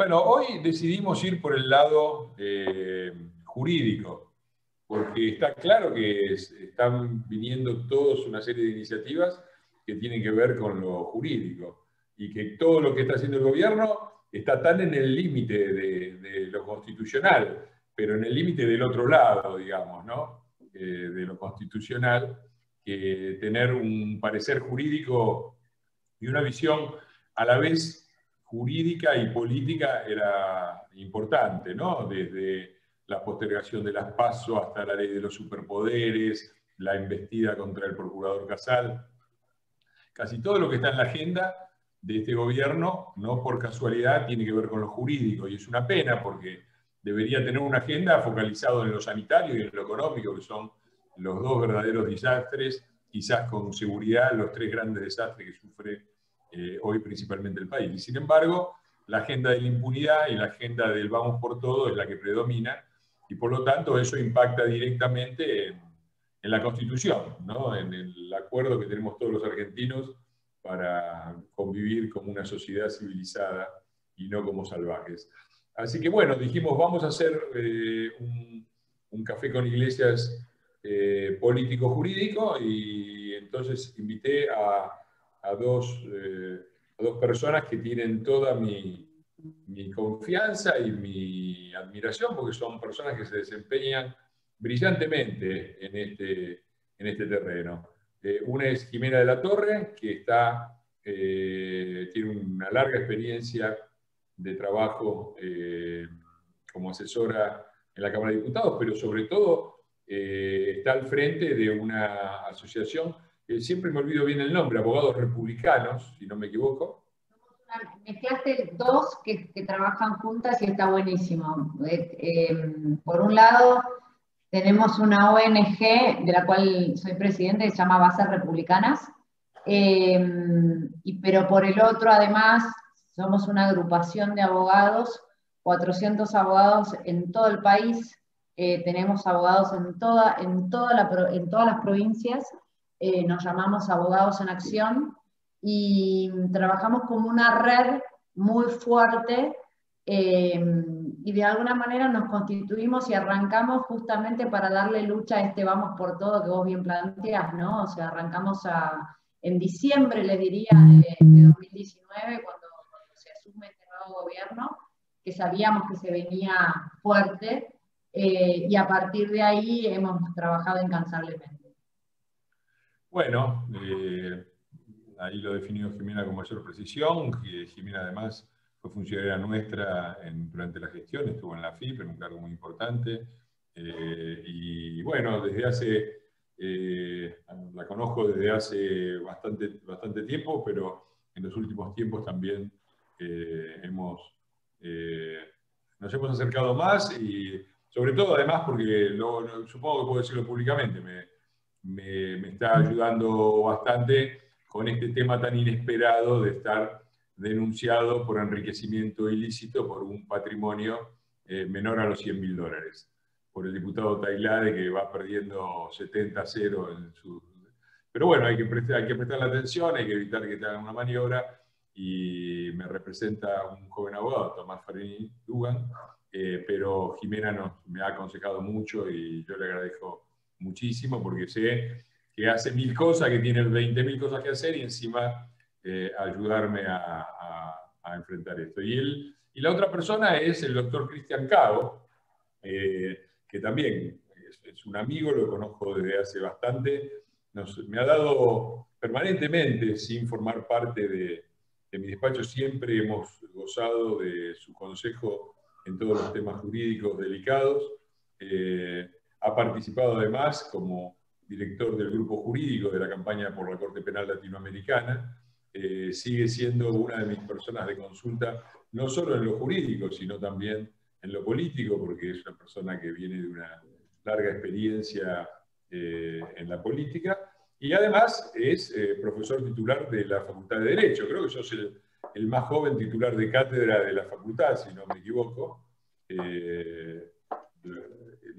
Bueno, hoy decidimos ir por el lado eh, jurídico, porque está claro que están viniendo todos una serie de iniciativas que tienen que ver con lo jurídico y que todo lo que está haciendo el gobierno está tan en el límite de, lo constitucional, pero en el límite del otro lado, digamos, ¿no? Eh, de lo constitucional, que tener un parecer jurídico y una visión a la vez jurídica y política era importante, ¿no? Desde la postergación de las PASO hasta la ley de los superpoderes, la investida contra el procurador Casal. Casi todo lo que está en la agenda de este gobierno, no por casualidad, tiene que ver con lo jurídico. Y es una pena porque debería tener una agenda focalizada en lo sanitario y en lo económico, que son los dos verdaderos desastres, quizás con seguridad los tres grandes desastres que sufre eh, hoy principalmente el país. Y sin embargo, la agenda de la impunidad y la agenda del vamos por todo es la que predomina y por lo tanto eso impacta directamente en, la Constitución, ¿no? en el acuerdo que tenemos todos los argentinos para convivir como una sociedad civilizada y no como salvajes. Así que bueno, dijimos, vamos a hacer eh, un, café con iglesias eh, político-jurídico y entonces invité a a dos, eh, dos personas que tienen toda mi, mi, confianza y mi admiración, porque son personas que se desempeñan brillantemente en este, en este terreno. Eh, una es Jimena de la Torre, que está, eh, tiene una larga experiencia de trabajo como asesora en la Cámara de Diputados, pero sobre todo está al frente de una asociación siempre me olvido bien el nombre, Abogados Republicanos, si no me equivoco. Mezclaste dos que, trabajan juntas y está buenísimo. Eh, eh, por un lado, tenemos una ONG de la cual soy presidente, que se llama Bases Republicanas, eh, y, pero por el otro, además, somos una agrupación de abogados, 400 abogados en todo el país, tenemos abogados en, toda, en, toda en todas las provincias, eh, nos llamamos Abogados en Acción y trabajamos como una red muy fuerte eh, y de alguna manera nos constituimos y arrancamos justamente para darle lucha a este vamos por todo que vos bien planteas, ¿no? O sea, arrancamos en diciembre, les diría, de, 2019, cuando, se asume este nuevo gobierno, que sabíamos que se venía fuerte eh, y a partir de ahí hemos trabajado incansablemente. Bueno, eh, ahí lo definió Jimena con mayor precisión, Jimena además fue funcionaria nuestra durante la gestión, estuvo en la FIP, en un cargo muy importante, eh, y bueno, desde hace, eh, la conozco desde hace bastante, bastante tiempo, pero en los últimos tiempos también hemos, nos hemos acercado más y sobre todo además porque supongo que puedo decirlo públicamente, me, me, está ayudando bastante con este tema tan inesperado de estar denunciado por enriquecimiento ilícito por un patrimonio eh, menor a los 100 mil dólares, por el diputado Tailade que va perdiendo 70 a 0 en su... Pero bueno, hay que, prestar, hay que prestarle atención, hay que evitar que te hagan una maniobra. Y me representa un joven abogado, Tomás Farini Dugan, eh, pero Jimena nos, me ha aconsejado mucho y yo le agradezco muchísimo porque sé que hace mil cosas, que tiene 20 mil cosas que hacer y encima eh, ayudarme a, enfrentar esto. Y, él, y la otra persona es el doctor Cristian Cabo, eh, que también es, un amigo, lo conozco desde hace bastante, me ha dado permanentemente, sin formar parte de, mi despacho, siempre hemos gozado de su consejo en todos los temas jurídicos delicados. Eh, ha participado además como director del grupo jurídico de la campaña por la Corte Penal Latinoamericana. Eh, sigue siendo una de mis personas de consulta, no solo en lo jurídico, sino también en lo político, porque es una persona que viene de una larga experiencia eh, en la política. Y además es eh, profesor titular de la Facultad de Derecho. Creo que sos el, el, más joven titular de cátedra de la facultad, si no me equivoco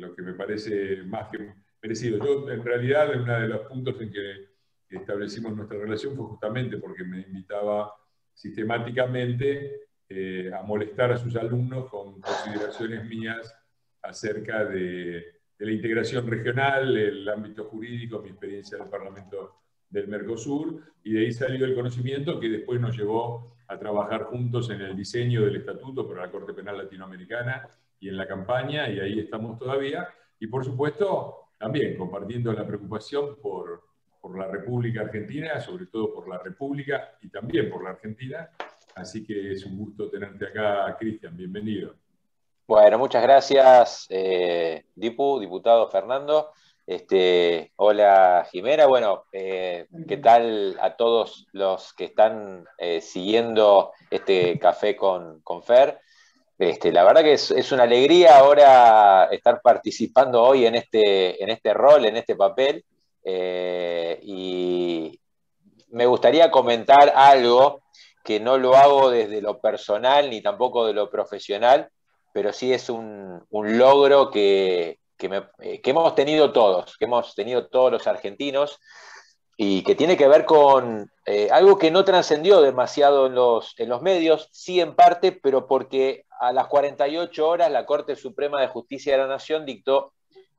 lo que me parece más que merecido. Yo, en realidad, uno de los puntos en que establecimos nuestra relación fue justamente porque me invitaba sistemáticamente eh, a molestar a sus alumnos con consideraciones mías acerca de, de, la integración regional, el ámbito jurídico, mi experiencia en el Parlamento del Mercosur, y de ahí salió el conocimiento que después nos llevó a trabajar juntos en el diseño del estatuto para la Corte Penal Latinoamericana y en la campaña, y ahí estamos todavía. Y por supuesto, también compartiendo la preocupación por, por la República Argentina, sobre todo por la República y también por la Argentina. Así que es un gusto tenerte acá, Cristian. Bienvenido. Bueno, muchas gracias, eh, Dipu, diputado Fernando. Este, hola Jimena, bueno, eh, ¿qué tal a todos los que están eh, siguiendo este café con, con Fer? Este, la verdad que es, una alegría ahora estar participando hoy en este, en este rol, en este papel. Eh, y me gustaría comentar algo que no lo hago desde lo personal ni tampoco de lo profesional, pero sí es un, logro que, eh, que, hemos tenido todos, que hemos tenido todos los argentinos y que tiene que ver con eh, algo que no trascendió demasiado en los, en los medios, sí en parte, pero porque a las 48 horas la Corte Suprema de Justicia de la Nación dictó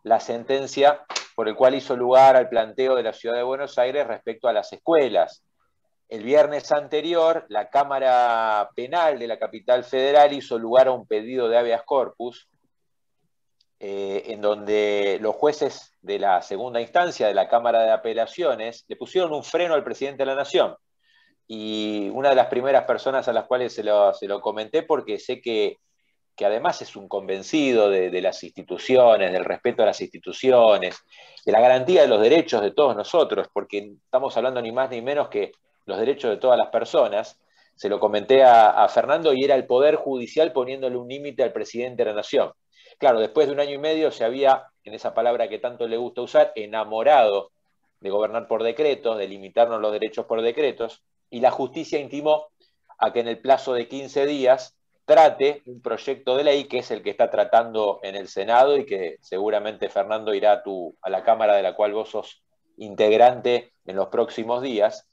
la sentencia por el cual hizo lugar al planteo de la Ciudad de Buenos Aires respecto a las escuelas. El viernes anterior, la Cámara Penal de la capital federal hizo lugar a un pedido de habeas corpus, eh, en donde los jueces de la segunda instancia de la Cámara de Apelaciones le pusieron un freno al presidente de la Nación y una de las primeras personas a las cuales se lo, comenté, porque sé que, además es un convencido de, las instituciones, del respeto a las instituciones, de la garantía de los derechos de todos nosotros, porque estamos hablando ni más ni menos que los derechos de todas las personas. Se lo comenté a, a Fernando y era el Poder Judicial poniéndole un límite al presidente de la Nación. Claro, después de un año y medio se había, en esa palabra que tanto le gusta usar, enamorado de gobernar por decretos, de limitarnos los derechos por decretos, y la justicia intimó a que en el plazo de 15 días trate un proyecto de ley que es el que está tratando en el Senado y que seguramente Fernando irá a, tu, a la Cámara de la cual vos sos integrante en los próximos días,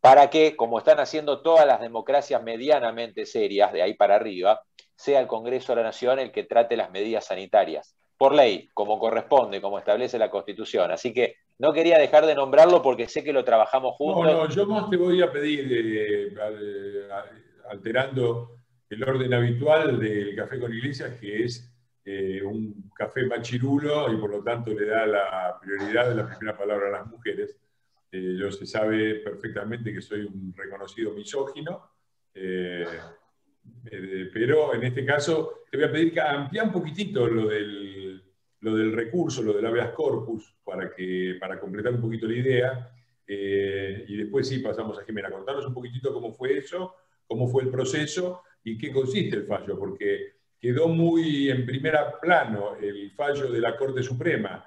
para que, como están haciendo todas las democracias medianamente serias, de ahí para arriba, sea el Congreso de la Nación el que trate las medidas sanitarias, por ley, como corresponde, como establece la Constitución. Así que no quería dejar de nombrarlo porque sé que lo trabajamos juntos. No, no, yo más te voy a pedir, eh, alterando el orden habitual del café con iglesias, que es eh, un café machirulo y por lo tanto le da la prioridad de la primera palabra a las mujeres. Eh, yo se sabe perfectamente que soy un reconocido misógino, pero en este caso te voy a pedir que amplíe un poquitito lo del lo del recurso, lo del habeas corpus, para, que, para completar un poquito la idea. Eh, y después sí pasamos a Jimena. Contanos un poquitito cómo fue eso, cómo fue el proceso y qué consiste el fallo, porque quedó muy en primer plano el fallo de la Corte Suprema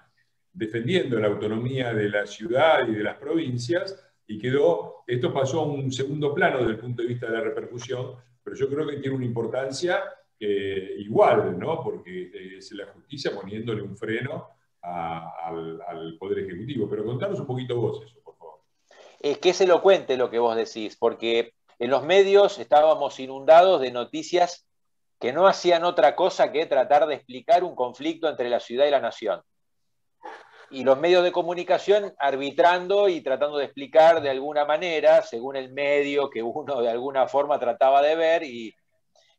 defendiendo la autonomía de la ciudad y de las provincias, y quedó, esto pasó a un segundo plano desde el punto de vista de la repercusión, pero yo creo que tiene una importancia igual, ¿no? Porque es la justicia poniéndole un freno al, Poder Ejecutivo. Pero contanos un poquito vos eso, por favor. Es que es elocuente lo que vos decís, porque en los medios estábamos inundados de noticias que no hacían otra cosa que tratar de explicar un conflicto entre la ciudad y la nación. Y los medios de comunicación arbitrando y tratando de explicar de alguna manera, según el medio que uno de alguna forma trataba de ver, y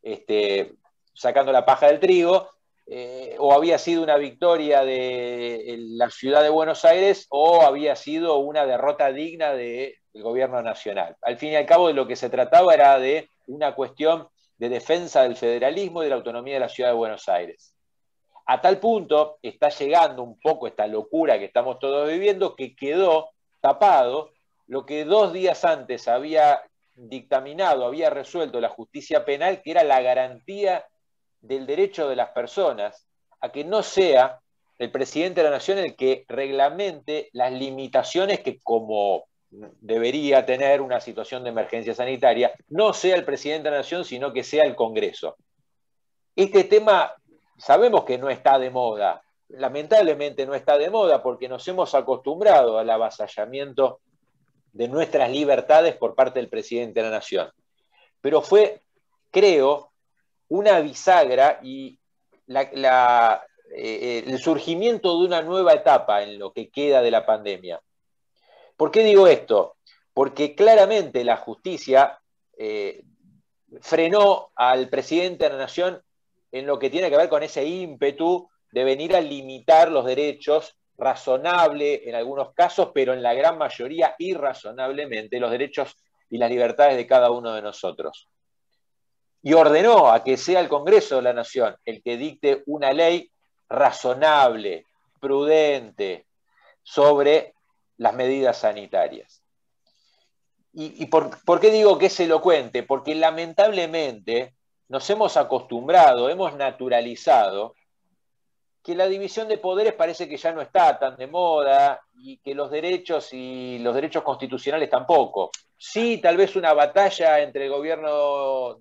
este, sacando la paja del trigo, eh, o había sido una victoria de la ciudad de Buenos Aires o había sido una derrota digna del gobierno nacional. Al fin y al cabo de lo que se trataba era de una cuestión de defensa del federalismo y de la autonomía de la ciudad de Buenos Aires. A tal punto está llegando un poco esta locura que estamos todos viviendo que quedó tapado lo que dos días antes había dictaminado, había resuelto la justicia penal, que era la garantía del derecho de las personas a que no sea el presidente de la nación el que reglamente las limitaciones que como debería tener una situación de emergencia sanitaria, no sea el presidente de la nación, sino que sea el Congreso. Este tema sabemos que no está de moda, lamentablemente no está de moda porque nos hemos acostumbrado al avasallamiento de nuestras libertades por parte del presidente de la nación. Pero fue creo, una bisagra y eh, el surgimiento de una nueva etapa en lo que queda de la pandemia. ¿Por qué digo esto? Porque claramente la justicia eh, frenó al presidente de la Nación en lo que tiene que ver con ese ímpetu de venir a limitar los derechos razonable en algunos casos, pero en la gran mayoría irrazonablemente los derechos y las libertades de cada uno de nosotros. Y ordenó a que sea el Congreso de la Nación el que dicte una ley razonable, prudente, sobre las medidas sanitarias. ¿Y, por, por qué digo que es elocuente? Porque lamentablemente nos hemos acostumbrado, hemos naturalizado que la división de poderes parece que ya no está tan de moda y que los derechos y los derechos constitucionales tampoco. Sí, tal vez una batalla entre el gobierno,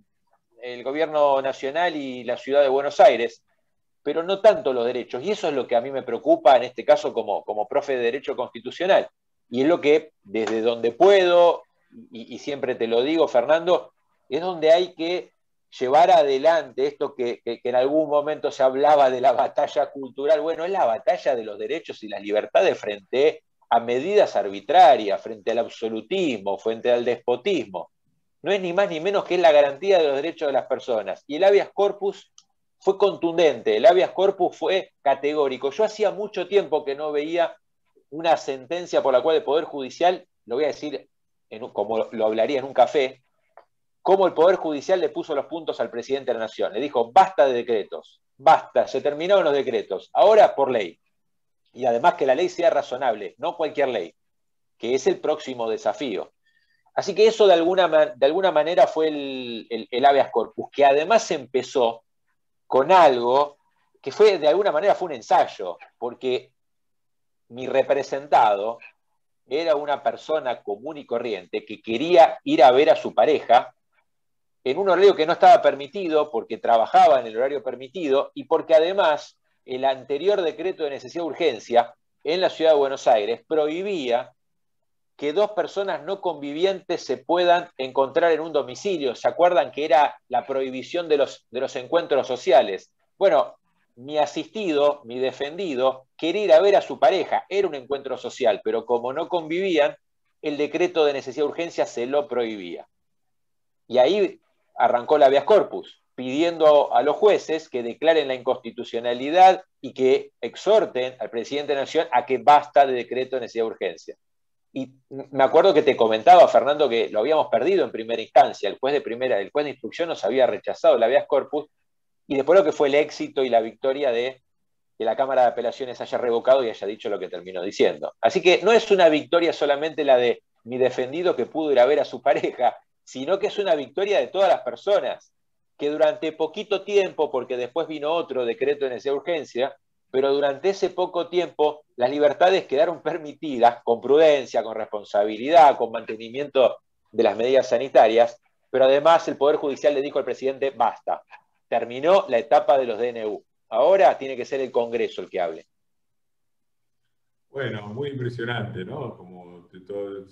el gobierno nacional y la ciudad de Buenos Aires, pero no tanto los derechos. Y eso es lo que a mí me preocupa en este caso como, como profe de Derecho Constitucional. Y es lo que desde donde puedo, y, y siempre te lo digo, Fernando, es donde hay que llevar adelante esto que, en algún momento se hablaba de la batalla cultural, bueno, es la batalla de los derechos y las libertades frente a medidas arbitrarias, frente al absolutismo, frente al despotismo. No es ni más ni menos que es la garantía de los derechos de las personas. Y el habeas corpus fue contundente, el habeas corpus fue categórico. Yo hacía mucho tiempo que no veía una sentencia por la cual el Poder Judicial, lo voy a decir como lo hablaría en un café, cómo el Poder Judicial le puso los puntos al presidente de la Nación. Le dijo, basta de decretos, basta, se terminaron los decretos, ahora por ley. Y además que la ley sea razonable, no cualquier ley, que es el próximo desafío. Así que eso de alguna, de alguna manera fue el, el, el habeas corpus, que además empezó con algo que fue, de alguna manera, fue un ensayo, porque mi representado era una persona común y corriente que quería ir a ver a su pareja en un horario que no estaba permitido porque trabajaba en el horario permitido y porque además el anterior decreto de necesidad de urgencia en la ciudad de Buenos Aires prohibía que dos personas no convivientes se puedan encontrar en un domicilio. ¿Se acuerdan que era la prohibición de los, de los encuentros sociales? Bueno, mi asistido, mi defendido, quería ir a ver a su pareja. Era un encuentro social, pero como no convivían, el decreto de necesidad de urgencia se lo prohibía. Y ahí arrancó la habeas corpus, pidiendo a los jueces que declaren la inconstitucionalidad y que exhorten al presidente de la Nación a que basta de decreto de necesidad de urgencia. Y me acuerdo que te comentaba, Fernando, que lo habíamos perdido en primera instancia. El juez de primera, el juez de instrucción nos había rechazado la habeas corpus, y después lo que fue el éxito y la victoria de que la Cámara de Apelaciones haya revocado y haya dicho lo que terminó diciendo. Así que no es una victoria solamente la de mi defendido que pudo ir a ver a su pareja, sino que es una victoria de todas las personas, que durante poquito tiempo, porque después vino otro decreto de necesidad urgencia, pero durante ese poco tiempo las libertades quedaron permitidas con prudencia, con responsabilidad, con mantenimiento de las medidas sanitarias, pero además el Poder Judicial le dijo al presidente, basta, terminó la etapa de los DNU, ahora tiene que ser el Congreso el que hable. Bueno, muy impresionante, ¿no? Como de todo,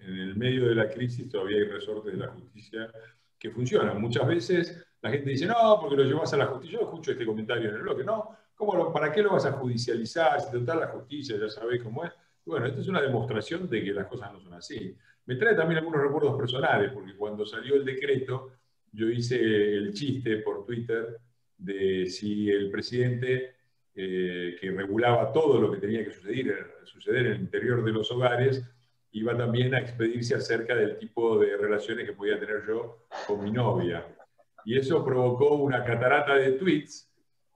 en el medio de la crisis todavía hay resortes de la justicia que funcionan. Muchas veces la gente dice, no, porque lo llevas a la justicia. Yo escucho este comentario en el bloque, no, ¿cómo ¿para qué lo vas a judicializar? Si total la justicia ya sabés cómo es. bueno, esto es una demostración de que las cosas no son así. Me trae también algunos recuerdos personales, porque cuando salió el decreto, yo hice el chiste por Twitter de si el presidente eh, que regulaba todo lo que tenía que suceder, suceder en el interior de los hogares, iba también a expedirse acerca del tipo de relaciones que podía tener yo con mi novia. Y eso provocó una catarata de tweets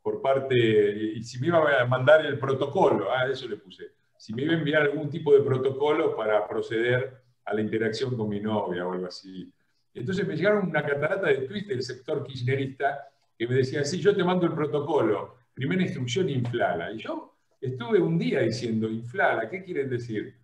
por parte, y si me iba a mandar el protocolo, ah, eso le puse, si me iba a enviar algún tipo de protocolo para proceder a la interacción con mi novia o algo así. Entonces me llegaron una catarata de tweets del sector kirchnerista que me decían, sí, yo te mando el protocolo, primera instrucción, inflala. Y yo estuve un día diciendo, inflala, ¿qué quieren decir?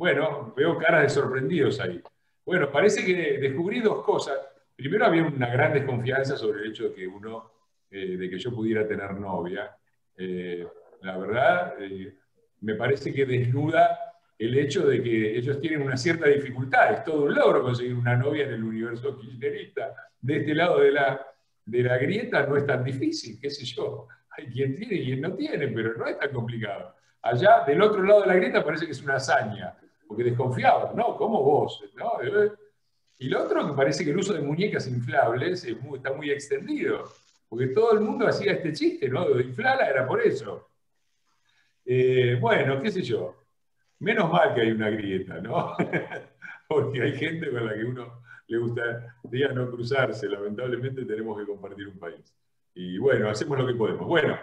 Bueno, veo caras de sorprendidos ahí. Bueno, parece que descubrí dos cosas. Primero había una gran desconfianza sobre el hecho de que uno, eh, de que yo pudiera tener novia. Eh, la verdad, eh, me parece que desnuda el hecho de que ellos tienen una cierta dificultad. Es todo un logro conseguir una novia en el universo kirchnerista. De este lado de la, de la grieta no es tan difícil, qué sé yo. Hay quien tiene y quien no tiene, pero no es tan complicado. Allá, del otro lado de la grieta, parece que es una hazaña, porque desconfiaban, ¿no? ¿Cómo vos? Y lo otro, que parece que el uso de muñecas inflables está muy extendido, porque todo el mundo hacía este chiste, ¿no? De inflarla era por eso. Eh, bueno, qué sé yo. Menos mal que hay una grieta, ¿no? porque hay gente con la que uno le gustaría no cruzarse. Lamentablemente tenemos que compartir un país. Y bueno, hacemos lo que podemos. Bueno,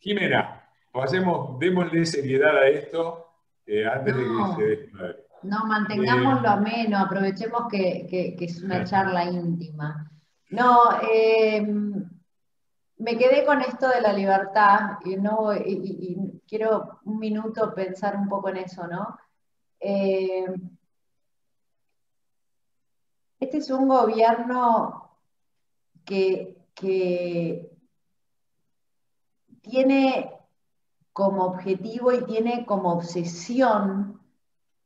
Jimena, pasemos, démosle seriedad a esto eh, antes de que se No, mantengámoslo eh, ameno, aprovechemos que, es una charla íntima. No, eh, me quedé con esto de la libertad y, no, y, quiero un minuto pensar un poco en eso, ¿no? este es un gobierno que, que tiene como objetivo y tiene como obsesión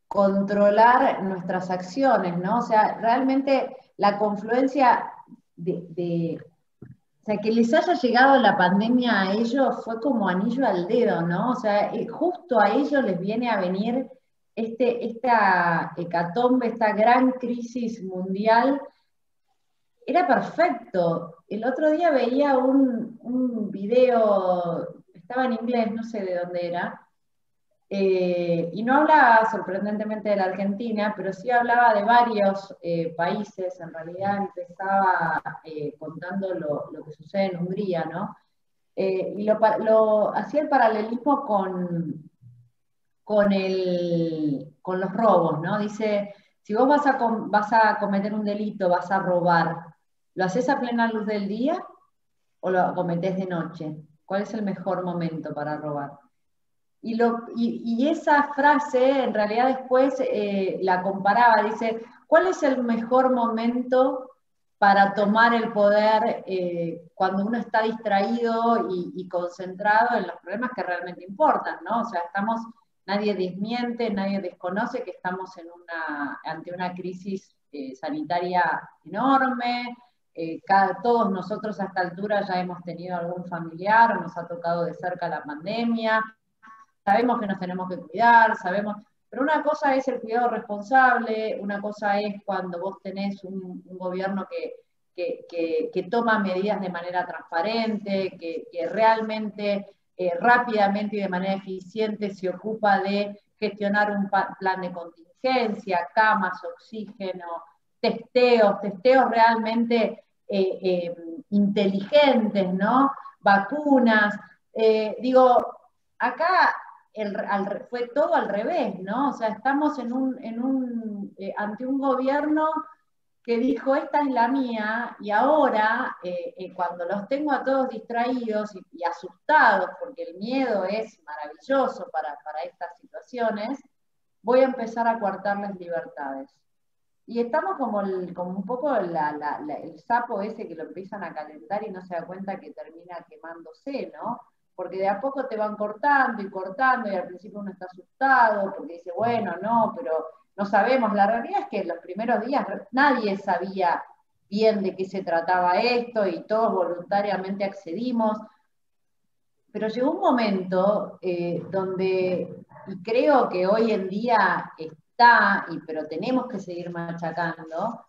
controlar nuestras acciones, ¿no? O sea, realmente la confluencia de, o sea, que les haya llegado la pandemia a ellos fue como anillo al dedo, ¿no? O sea, eh, justo a ellos les viene a venir este, esta hecatombe, esta gran crisis mundial. Era perfecto. El otro día veía un, un video estaba en inglés, no sé de dónde era, eh, y no hablaba sorprendentemente de la Argentina, pero sí hablaba de varios eh, países, en realidad empezaba eh, contando lo, que sucede en Hungría, ¿no? y lo, hacía el paralelismo con, con los robos, ¿no? Dice, si vos vas a, vas a cometer un delito, vas a robar, ¿lo haces a plena luz del día o lo cometés de noche? ¿Cuál es el mejor momento para robar? Y, esa frase en realidad después eh, la comparaba, dice, ¿cuál es el mejor momento para tomar el poder eh, cuando uno está distraído y, concentrado en los problemas que realmente importan, ¿no? O sea, estamos, nadie desmiente, nadie desconoce que estamos ante una crisis eh, sanitaria enorme, eh, todos nosotros a esta altura ya hemos tenido algún familiar, nos ha tocado de cerca la pandemia, sabemos que nos tenemos que cuidar, sabemos, pero una cosa es el cuidado responsable, una cosa es cuando vos tenés un, gobierno que, toma medidas de manera transparente, que, realmente eh, rápidamente y de manera eficiente se ocupa de gestionar un plan de contingencia, camas, oxígeno, testeos, testeos realmente eh, eh, inteligentes, ¿no? Vacunas. Eh, digo, acá fue todo al revés, ¿no? O sea, estamos ante un gobierno que dijo, esta es la mía, y ahora, cuando los tengo a todos distraídos y, asustados, porque el miedo es maravilloso para, para estas situaciones, voy a empezar a coartarles libertades. Y estamos como, como un poco el sapo ese que lo empiezan a calentar y no se da cuenta que termina quemándose, ¿no? Porque de a poco te van cortando y cortando y al principio uno está asustado porque dice, bueno, no, pero no sabemos. La realidad es que en los primeros días nadie sabía bien de qué se trataba esto y todos voluntariamente accedimos. Pero llegó un momento eh, donde, y creo que hoy en día y, pero tenemos que seguir machacando,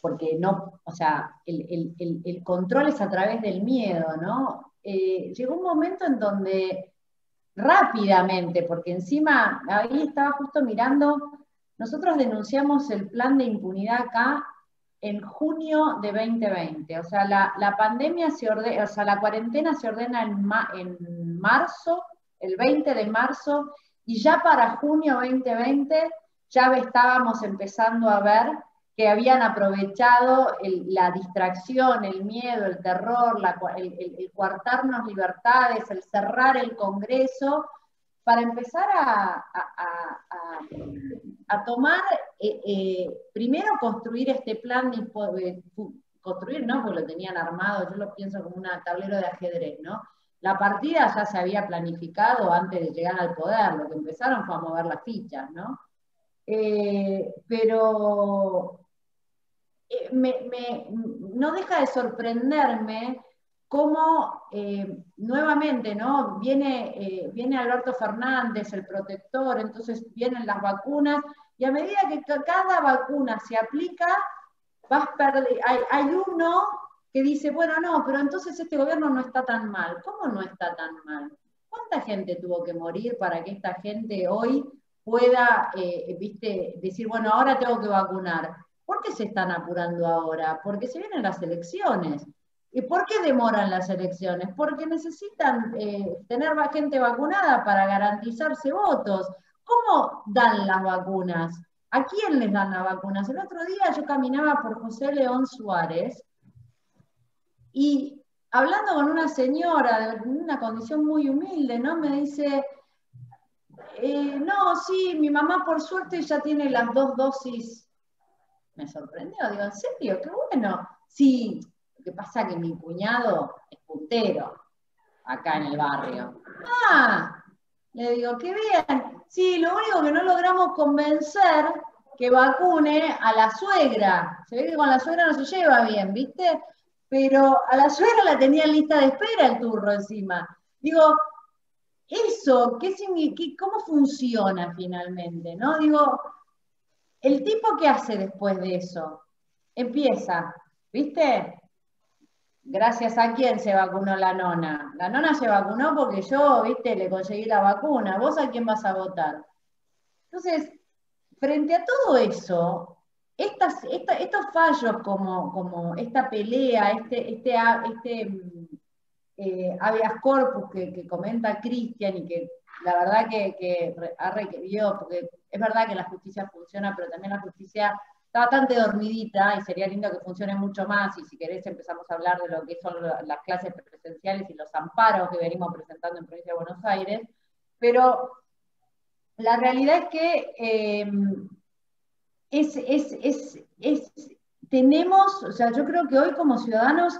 porque no, o sea, el, control es a través del miedo, ¿no? Eh, llegó un momento en donde rápidamente, porque encima, ahí estaba justo mirando, nosotros denunciamos el plan de impunidad acá en junio de 2020, o sea, la, pandemia se ordena, o sea, la cuarentena se ordena en, en marzo, el 20 de marzo, y ya para junio 2020 ya estábamos empezando a ver que habían aprovechado la distracción, el miedo, el terror, el, el, coartarnos libertades, el cerrar el Congreso, para empezar a, tomar, eh, eh, primero construir este plan, construir, ¿no? Porque lo tenían armado, yo lo pienso como un tablero de ajedrez, ¿no? la partida ya se había planificado antes de llegar al poder, lo que empezaron fue a mover las fichas, ¿no? Eh, pero eh, no deja de sorprenderme cómo eh, nuevamente ¿no? viene, viene Alberto Fernández, el protector, entonces vienen las vacunas, y a medida que cada vacuna se aplica, vas hay, hay uno que dice, bueno, no, pero entonces este gobierno no está tan mal. ¿Cómo no está tan mal? ¿Cuánta gente tuvo que morir para que esta gente hoy pueda, eh, viste, decir, bueno, ahora tengo que vacunar? ¿Por qué se están apurando ahora? Porque se vienen las elecciones. ¿Y por qué demoran las elecciones? Porque necesitan eh, tener gente vacunada para garantizarse votos. ¿Cómo dan las vacunas? ¿A quién les dan las vacunas? El otro día yo caminaba por José León Suárez y hablando con una señora de una condición muy humilde, ¿no? Me dice, eh, no, sí, mi mamá por suerte ya tiene las dos dosis. Me sorprendió, digo, ¿en serio? Qué bueno. Sí, lo que pasa es que mi cuñado es puntero acá en el barrio. Ah, le digo, qué bien. Sí, lo único que no logramos convencer que vacune a la suegra. Se ve que con la suegra no se lleva bien, ¿viste? pero a la suegra la tenía en lista de espera el turro encima. Digo, eso, ¿qué ¿cómo funciona finalmente? ¿no? Digo, el tipo que hace después de eso, empieza, ¿viste? Gracias a quién se vacunó la nona. La nona se vacunó porque yo, viste, le conseguí la vacuna. ¿Vos a quién vas a votar? Entonces, frente a todo eso, estos fallos como, como, esta pelea, este, este, este mm, eh, corpus que, comenta Cristian y que la verdad que, ha requerido, porque es verdad que la justicia funciona, pero también la justicia está bastante dormidita y sería lindo que funcione mucho más y si querés empezamos a hablar de lo que son las clases presenciales y los amparos que venimos presentando en Provincia de Buenos Aires, pero la realidad es que eh, es, tenemos, o sea, yo creo que hoy como ciudadanos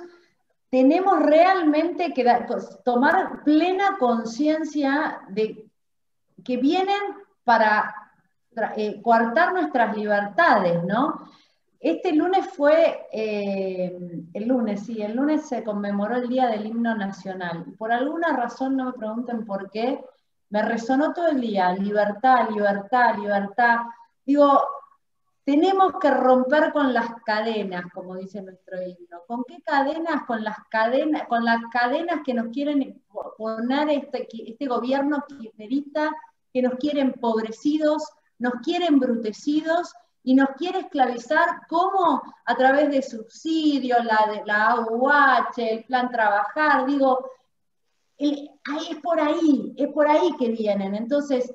tenemos realmente que tomar plena conciencia de que vienen para eh, coartar nuestras libertades, ¿no? Este lunes fue, eh, el lunes, sí, el lunes se conmemoró el Día del Himno Nacional. Por alguna razón, no me pregunten por qué, me resonó todo el día, libertad, libertad, libertad. Digo, tenemos que romper con las cadenas, como dice nuestro himno. ¿Con qué cadenas? Con las cadenas, con las cadenas que nos quieren poner este, este gobierno kirchnerista, que nos quiere empobrecidos, nos quiere embrutecidos y nos quiere esclavizar, ¿cómo? A través de subsidios, la, la AUH, el plan trabajar, digo, es por ahí, es por ahí que vienen. Entonces,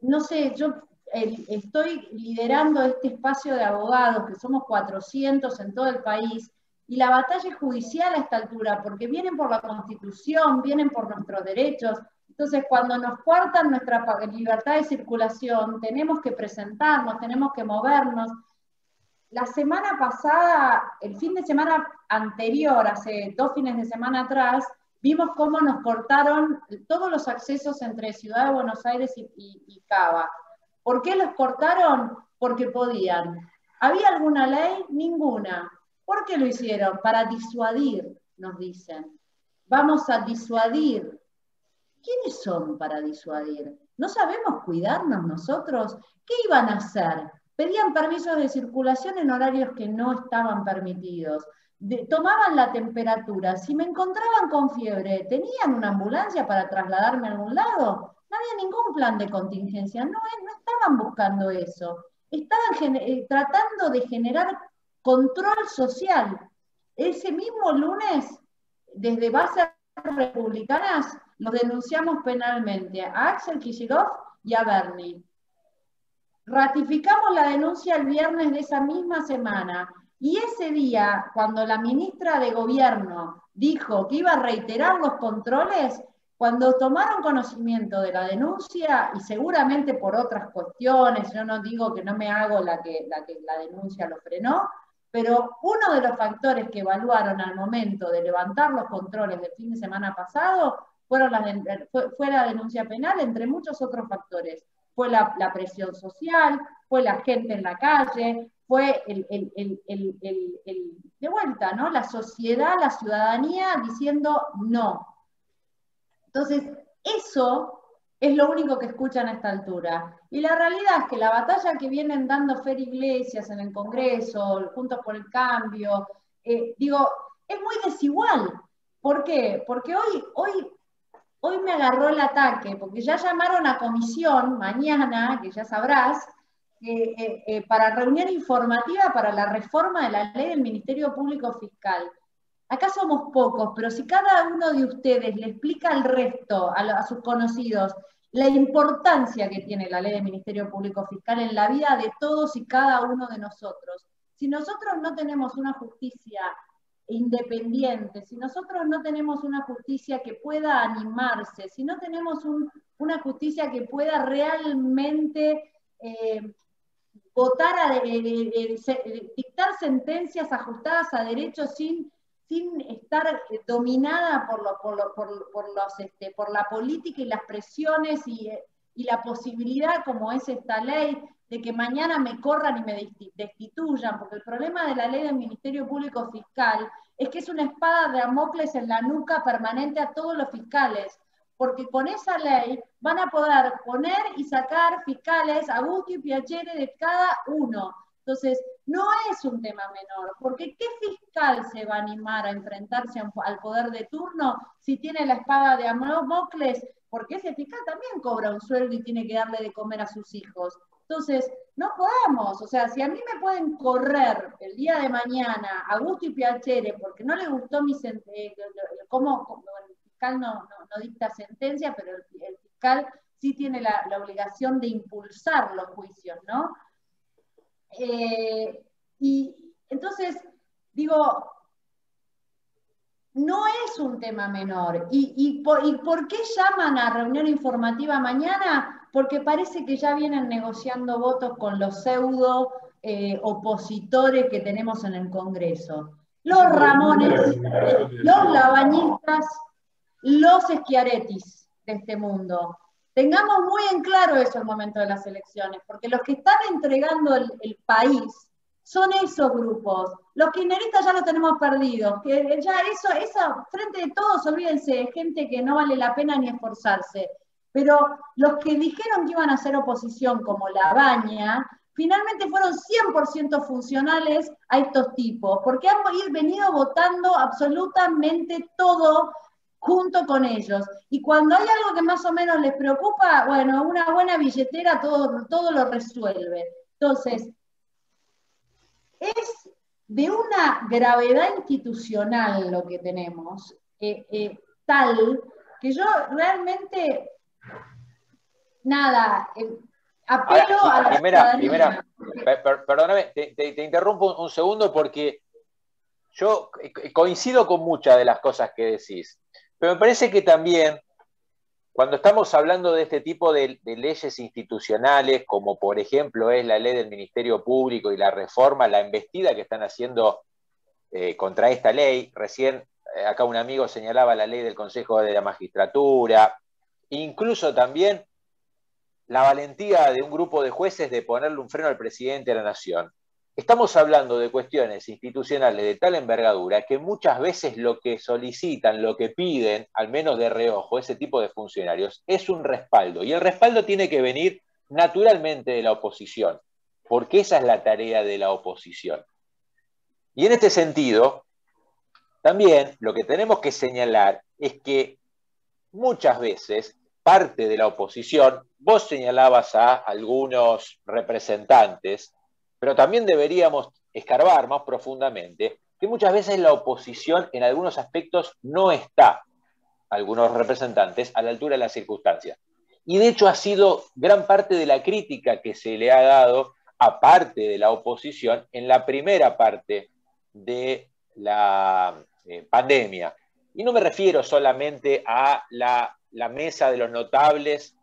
no sé, yo estoy liderando este espacio de abogados, que somos 400 en todo el país, y la batalla es judicial a esta altura, porque vienen por la Constitución, vienen por nuestros derechos. Entonces, cuando nos cuartan nuestra libertad de circulación, tenemos que presentarnos, tenemos que movernos. La semana pasada, el fin de semana anterior, hace dos fines de semana atrás, vimos cómo nos cortaron todos los accesos entre Ciudad de Buenos Aires y, y Cava. ¿Por qué los cortaron? Porque podían. ¿Había alguna ley? Ninguna. ¿Por qué lo hicieron? Para disuadir, nos dicen. Vamos a disuadir. ¿Quiénes son para disuadir? ¿No sabemos cuidarnos nosotros? ¿Qué iban a hacer? Pedían permisos de circulación en horarios que no estaban permitidos. tomaban la temperatura. Si me encontraban con fiebre, ¿tenían una ambulancia para trasladarme a algún lado? No había ningún plan de contingencia, no, no estaban buscando eso. Estaban eh, tratando de generar control social. Ese mismo lunes, desde bases republicanas, los denunciamos penalmente a Axel Kicillof y a Bernie. Ratificamos la denuncia el viernes de esa misma semana. Y ese día, cuando la ministra de Gobierno dijo que iba a reiterar los controles, cuando tomaron conocimiento de la denuncia, y seguramente por otras cuestiones, yo no digo que no me hago la que la, que la denuncia lo frenó, pero uno de los factores que evaluaron al momento de levantar los controles del fin de semana pasado fueron fue, la denuncia penal, entre muchos otros factores. Fue la, presión social, fue la gente en la calle, fue el, de vuelta, ¿no? La sociedad, la ciudadanía diciendo no. Entonces, eso es lo único que escuchan a esta altura. Y la realidad es que la batalla que vienen dando Fer Iglesias en el Congreso, Juntos por el Cambio, eh, digo, es muy desigual. ¿Por qué? Porque hoy, hoy, hoy me agarró el ataque, porque ya llamaron a comisión mañana, que ya sabrás, eh, eh, para reunión informativa para la reforma de la ley del Ministerio Público Fiscal. Acá somos pocos, pero si cada uno de ustedes le explica al resto, a, sus conocidos, la importancia que tiene la ley del Ministerio Público Fiscal en la vida de todos y cada uno de nosotros. Si nosotros no tenemos una justicia independiente, si nosotros no tenemos una justicia que pueda animarse, si no tenemos una justicia que pueda realmente eh, votar, a, dictar sentencias ajustadas a derechos sin sin estar eh, dominada por, lo, por, los, este, por la política y las presiones y, y, la posibilidad, como es esta ley, de que mañana me corran y me destituyan, porque el problema de la ley del Ministerio Público Fiscal es que es una espada de Damocles en la nuca permanente a todos los fiscales, porque con esa ley van a poder poner y sacar fiscales a gusto y piacere de cada uno. Entonces, no es un tema menor, porque ¿qué fiscal se va a animar a enfrentarse al poder de turno si tiene la espada de Amócles? Porque ese fiscal también cobra un sueldo y tiene que darle de comer a sus hijos. Entonces, no podemos, o sea, si a mí me pueden correr el día de mañana a gusto y piacere porque no le gustó mi sentencia, cómo, el fiscal no, dicta sentencia, pero el, fiscal sí tiene la, la obligación de impulsar los juicios, ¿no? Eh, y entonces, digo, no es un tema menor. ¿Y, por, qué llaman a reunión informativa mañana? Porque parece que ya vienen negociando votos con los pseudo eh, opositores que tenemos en el Congreso. Los Ramones, los Labañistas, los Schiarettis de este mundo. Tengamos muy en claro eso el momento de las elecciones, porque los que están entregando el, país son esos grupos. Los kirchneristas ya lo tenemos perdido. Que ya eso, eso, frente de todos, olvídense, gente que no vale la pena ni esforzarse. Pero los que dijeron que iban a hacer oposición, como la baña, finalmente fueron 100% funcionales a estos tipos, porque han venido votando absolutamente todo junto con ellos. Y cuando hay algo que más o menos les preocupa, bueno, una buena billetera todo, todo lo resuelve. Entonces, es de una gravedad institucional lo que tenemos, eh, eh, tal que yo realmente, nada, eh, apelo a la primera, primera perdóname, te, interrumpo un segundo porque yo coincido con muchas de las cosas que decís. Pero me parece que también, cuando estamos hablando de este tipo de, leyes institucionales, como por ejemplo es la ley del Ministerio Público y la reforma, la embestida que están haciendo eh, contra esta ley, recién eh, acá un amigo señalaba la ley del Consejo de la Magistratura, incluso también la valentía de un grupo de jueces de ponerle un freno al presidente de la Nación. Estamos hablando de cuestiones institucionales de tal envergadura que muchas veces lo que solicitan, lo que piden, al menos de reojo, ese tipo de funcionarios, es un respaldo. Y el respaldo tiene que venir naturalmente de la oposición, porque esa es la tarea de la oposición. Y en este sentido, también lo que tenemos que señalar es que muchas veces parte de la oposición, vos señalabas a algunos representantes, pero también deberíamos escarbar más profundamente que muchas veces la oposición en algunos aspectos no está, algunos representantes, a la altura de las circunstancias. Y de hecho ha sido gran parte de la crítica que se le ha dado a parte de la oposición en la primera parte de la eh, pandemia. Y no me refiero solamente a la mesa de los notables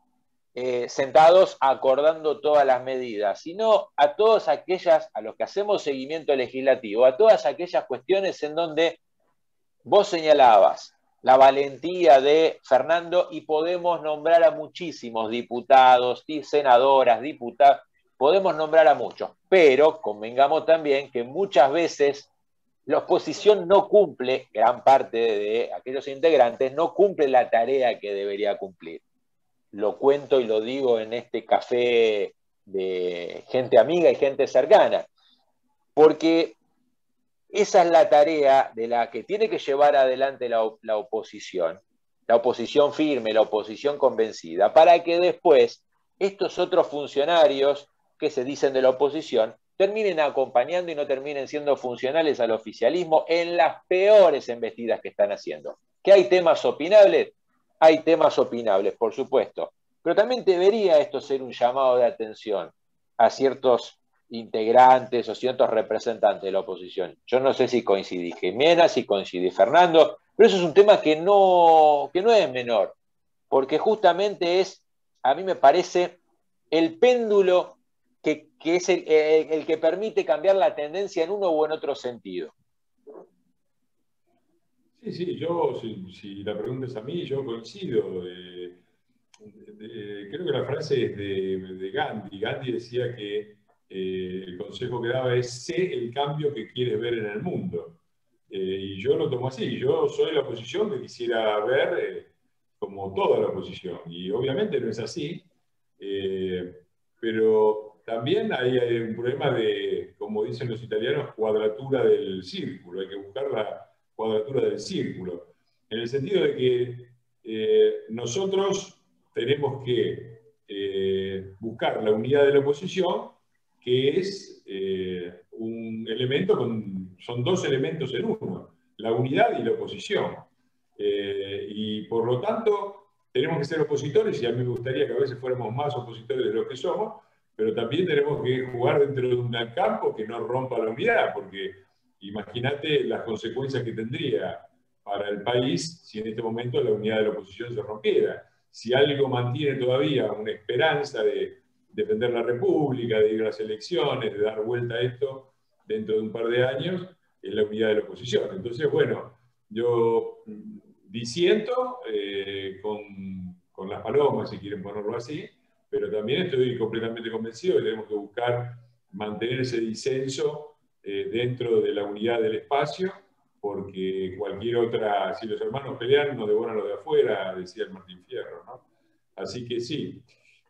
eh, sentados acordando todas las medidas, sino a todas aquellas, a los que hacemos seguimiento legislativo, a todas aquellas cuestiones en donde vos señalabas la valentía de Fernando y podemos nombrar a muchísimos diputados, senadoras, diputados, podemos nombrar a muchos, pero convengamos también que muchas veces la oposición no cumple, gran parte de aquellos integrantes, no cumple la tarea que debería cumplir. Lo cuento y lo digo en este café de gente amiga y gente cercana, porque esa es la tarea de la que tiene que llevar adelante la, la oposición, la oposición firme, la oposición convencida, para que después estos otros funcionarios que se dicen de la oposición terminen acompañando y no terminen siendo funcionales al oficialismo en las peores embestidas que están haciendo. ¿Que hay temas opinables? Hay temas opinables, por supuesto. Pero también debería esto ser un llamado de atención a ciertos integrantes o ciertos representantes de la oposición. Yo no sé si coincidí Jimena, si coincidí Fernando, pero eso es un tema que no, que no es menor, porque justamente es, a mí me parece, el péndulo que, es el, que permite cambiar la tendencia en uno u en otro sentido. Sí, sí, yo, si, la pregunta es a mí, yo coincido. creo que la frase es de, Gandhi. Gandhi decía que eh, el consejo que daba es sé el cambio que quieres ver en el mundo. Eh, y yo lo tomo así. Yo soy la oposición que quisiera ver eh, como toda la oposición. Y obviamente no es así. pero también hay, un problema de, como dicen los italianos, cuadratura del círculo. Hay que buscar la cuadratura del círculo. En el sentido de que eh, nosotros tenemos que eh, buscar la unidad de la oposición, que es eh, un elemento, con, son dos elementos en uno, la unidad y la oposición. y por lo tanto, tenemos que ser opositores, y a mí me gustaría que a veces fuéramos más opositores de lo que somos, pero también tenemos que jugar dentro de un campo que no rompa la unidad, porque imagínate las consecuencias que tendría para el país si en este momento la unidad de la oposición se rompiera. Si algo mantiene todavía una esperanza de defender la República, de ir a las elecciones, de dar vuelta a esto dentro de un par de años, es la unidad de la oposición. Entonces, bueno, yo disiento eh, con, las palomas, si quieren ponerlo así, pero también estoy completamente convencido que tenemos que buscar mantener ese disenso eh, dentro de la unidad del espacio, porque cualquier otra, si los hermanos pelean, no devoran lo de afuera, decía el Martín Fierro, ¿no? Así que sí.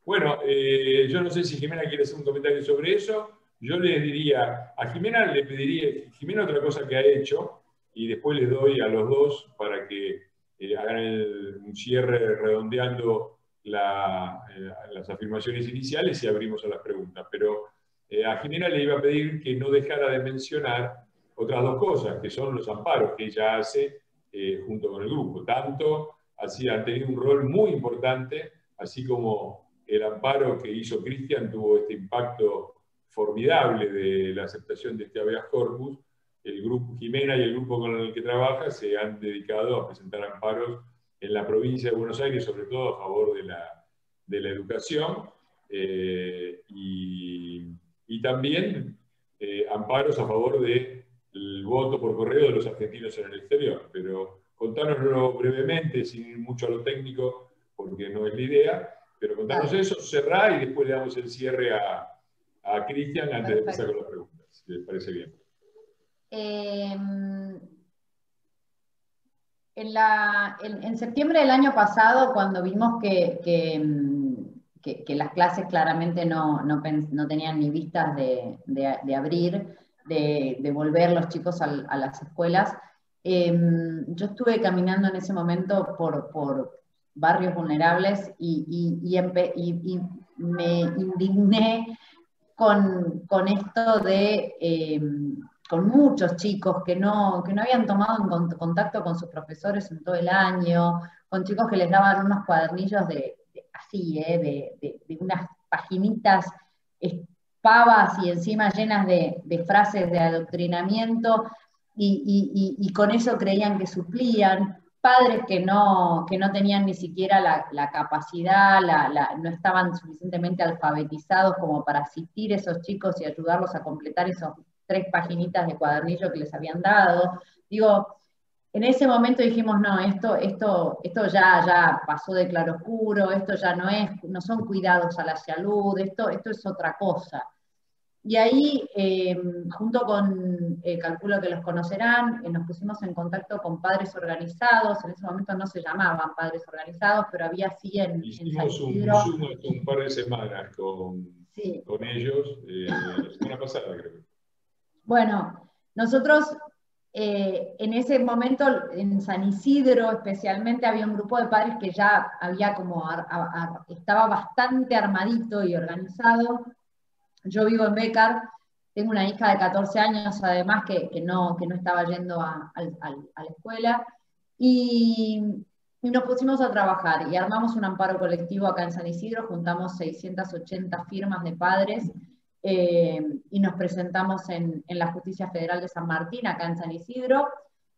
Bueno, eh, yo no sé si Jimena quiere hacer un comentario sobre eso. Yo le diría, a Jimena le pediría, Jimena otra cosa que ha hecho, y después les doy a los dos para que eh, hagan un cierre redondeando las afirmaciones iniciales y abrimos a las preguntas. Pero eh, a Jimena le iba a pedir que no dejara de mencionar otras dos cosas, que son los amparos que ella hace eh, junto con el grupo. Tanto así han tenido un rol muy importante, así como el amparo que hizo Cristian tuvo este impacto formidable de la aceptación de este habeas corpus, el grupo Jimena y el grupo con el que trabaja se han dedicado a presentar amparos en la provincia de Buenos Aires, sobre todo a favor de la, de la educación, eh, y, y, también eh, amparos a favor del voto por correo de los argentinos en el exterior. Pero contárnoslo brevemente, sin ir mucho a lo técnico, porque no es la idea, pero contanos eso, cerrar y después le damos el cierre a, a Cristian antes de empezar con las preguntas, si les parece bien. Eh, en, septiembre del año pasado, cuando vimos que, las clases claramente no, tenían ni vistas de, abrir, de, volver los chicos a, las escuelas, em, yo estuve caminando en ese momento por, barrios vulnerables y, me indigné con, esto de... Em, con muchos chicos que no, que no habían tomado contacto con sus profesores en todo el año, con chicos que les daban unos cuadernillos de, así, eh, de, unas paginitas pavas y encima llenas de, frases de adoctrinamiento, y, con eso creían que suplían. padres que no, que no tenían ni siquiera la, capacidad, no estaban suficientemente alfabetizados como para asistir a esos chicos y ayudarlos a completar esos tres paginitas de cuadernillo que les habían dado. Digo, en ese momento dijimos, no, esto, esto, esto ya, ya pasó de claroscuro, esto ya no es, no son cuidados a la salud, esto, esto es otra cosa. Y ahí, eh, junto con, eh, calculo que los conocerán, eh, nos pusimos en contacto con padres organizados, en ese momento no se llamaban padres organizados, pero había sí en, Hicimos un par de semanas con, con ellos, la semana pasada creo. Bueno, nosotros eh, en ese momento, en San Isidro especialmente, había un grupo de padres que ya había como, estaba bastante armadito y organizado. Yo vivo en Becar, tengo una hija de 14 años además que, no, que no estaba yendo a, la escuela, y, y, nos pusimos a trabajar y armamos un amparo colectivo acá en San Isidro, juntamos 680 firmas de padres eh, y nos presentamos en, la Justicia Federal de San Martín, acá en San Isidro.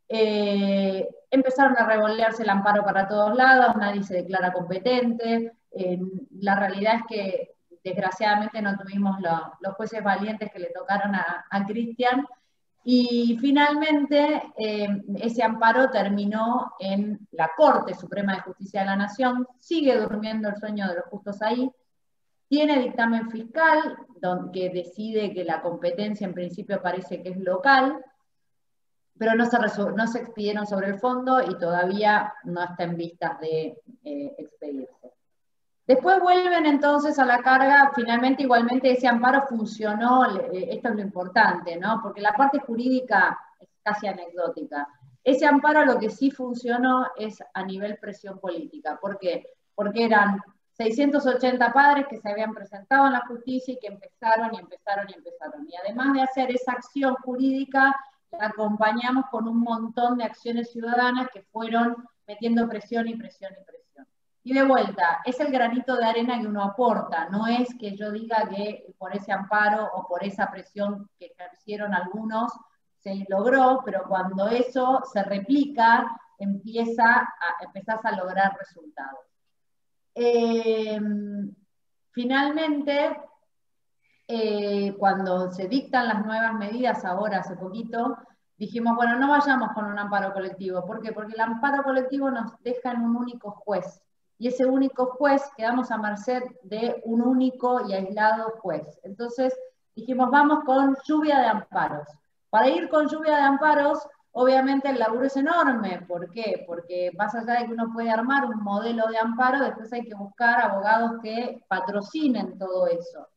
Eh, empezaron a revolearse el amparo para todos lados, nadie se declara competente. Eh, la realidad es que desgraciadamente no tuvimos los jueces valientes que le tocaron a, a Cristian. Y finalmente ese amparo terminó en la Corte Suprema de Justicia de la Nación, sigue durmiendo el sueño de los justos ahí, tiene dictamen fiscal, que decide que la competencia en principio parece que es local, pero no se, no se expidieron sobre el fondo y todavía no está en vistas de eh, expedirse. Después vuelven entonces a la carga, finalmente igualmente ese amparo funcionó, eh, esto es lo importante, ¿no? porque la parte jurídica es casi anecdótica. Ese amparo lo que sí funcionó es a nivel presión política. ¿Por qué? Porque eran 680 padres que se habían presentado en la justicia y que empezaron y empezaron y empezaron. Y además de hacer esa acción jurídica, la acompañamos con un montón de acciones ciudadanas que fueron metiendo presión y presión y presión. Y de vuelta, es el granito de arena que uno aporta, no es que yo diga que por ese amparo o por esa presión que ejercieron algunos se logró, pero cuando eso se replica, empieza a, a lograr resultados. Eh, finalmente, eh, cuando se dictan las nuevas medidas ahora, hace poquito, dijimos, bueno, no vayamos con un amparo colectivo. ¿Por qué? Porque el amparo colectivo nos deja en un único juez. Y ese único juez quedamos a merced de un único y aislado juez. Entonces dijimos, vamos con lluvia de amparos. Para ir con lluvia de amparos, Obviamente el laburo es enorme, ¿por qué? Porque más allá de que uno puede armar un modelo de amparo, después hay que buscar abogados que patrocinen todo eso.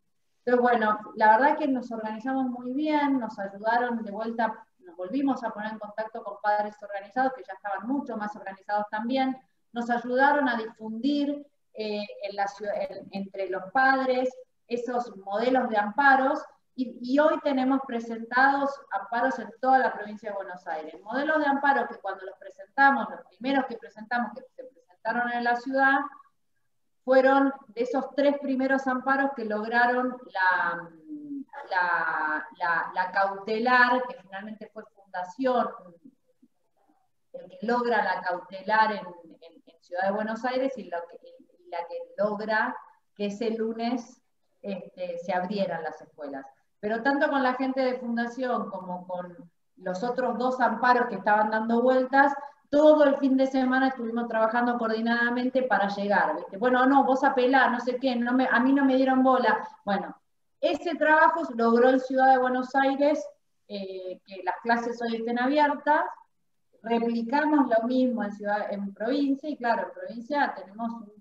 Pero bueno, la verdad que nos organizamos muy bien, nos ayudaron de vuelta, nos volvimos a poner en contacto con padres organizados, que ya estaban mucho más organizados también, nos ayudaron a difundir eh, entre los padres esos modelos de amparos y, hoy tenemos presentados amparos en toda la provincia de Buenos Aires. Modelos de amparo que cuando los presentamos, los primeros que presentamos, que se presentaron en la ciudad, fueron de esos tres primeros amparos que lograron la, la, cautelar, que finalmente fue Fundación, el que logra la cautelar en, Ciudad de Buenos Aires y, la que logra que ese lunes este, se abrieran las escuelas. Pero tanto con la gente de fundación como con los otros dos amparos que estaban dando vueltas, todo el fin de semana estuvimos trabajando coordinadamente para llegar. Bueno, no, vos apelá, no sé qué, a mí no me dieron bola. Bueno, ese trabajo logró en Ciudad de Buenos Aires eh, que las clases hoy estén abiertas. Replicamos lo mismo en, ciudad, en provincia, y claro, en provincia tenemos un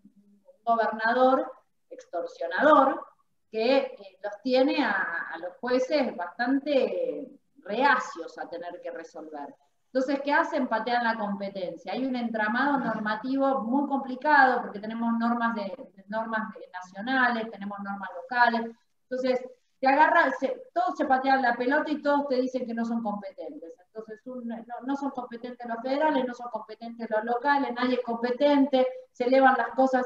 gobernador extorsionador que eh, los tiene a, los jueces bastante reacios a tener que resolver. Entonces, ¿qué hacen? Patean la competencia. Hay un entramado normativo muy complicado porque tenemos normas, de, normas nacionales, tenemos normas locales. Entonces, te agarra, todos se patean la pelota y todos te dicen que no son competentes. Entonces, no, no, son competentes los federales, no son competentes los locales, nadie es competente, se elevan las cosas.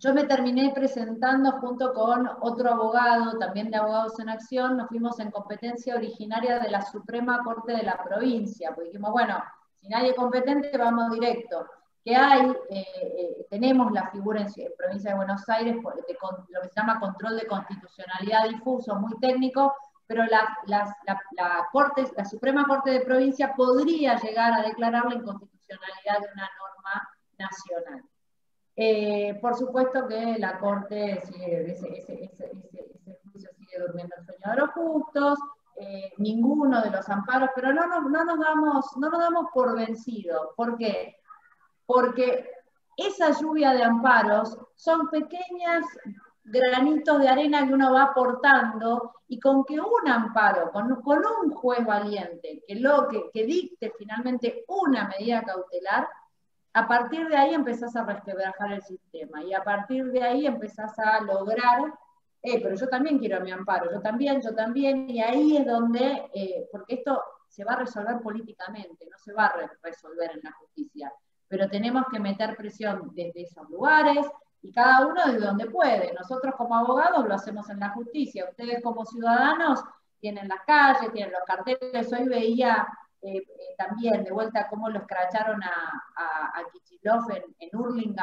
Yo me terminé presentando junto con otro abogado, también de Abogados en Acción, nos fuimos en competencia originaria de la Suprema Corte de la provincia, porque dijimos, bueno, Si nadie competente, vamos directo. Que hay, eh, eh, tenemos la figura en, provincia de Buenos Aires, de, lo que se llama control de constitucionalidad difuso, muy técnico, pero la, la, Corte, la Suprema Corte de Provincia podría llegar a declarar la inconstitucionalidad de una norma nacional. Eh, por supuesto que la Corte sigue, ese, juicio sigue durmiendo el sueño de los justos, eh, ninguno de los amparos, pero no, no, no, nos damos, no nos damos por vencido. ¿Por qué? Porque esa lluvia de amparos son pequeñas granitos de arena que uno va aportando y con que un amparo, con, un juez valiente que, lo, que, que dicte finalmente una medida cautelar, a partir de ahí empezás a resquebrajar el sistema y a partir de ahí empezás a lograr, eh, pero yo también quiero mi amparo, yo también, yo también, y ahí es donde, eh, porque esto se va a resolver políticamente, no se va a resolver en la justicia, pero tenemos que meter presión desde esos lugares y cada uno desde donde puede. Nosotros como abogados lo hacemos en la justicia, ustedes como ciudadanos tienen las calles, tienen los carteles, hoy veía eh, eh, también de vuelta cómo lo escracharon a, a, Kichilov en, en,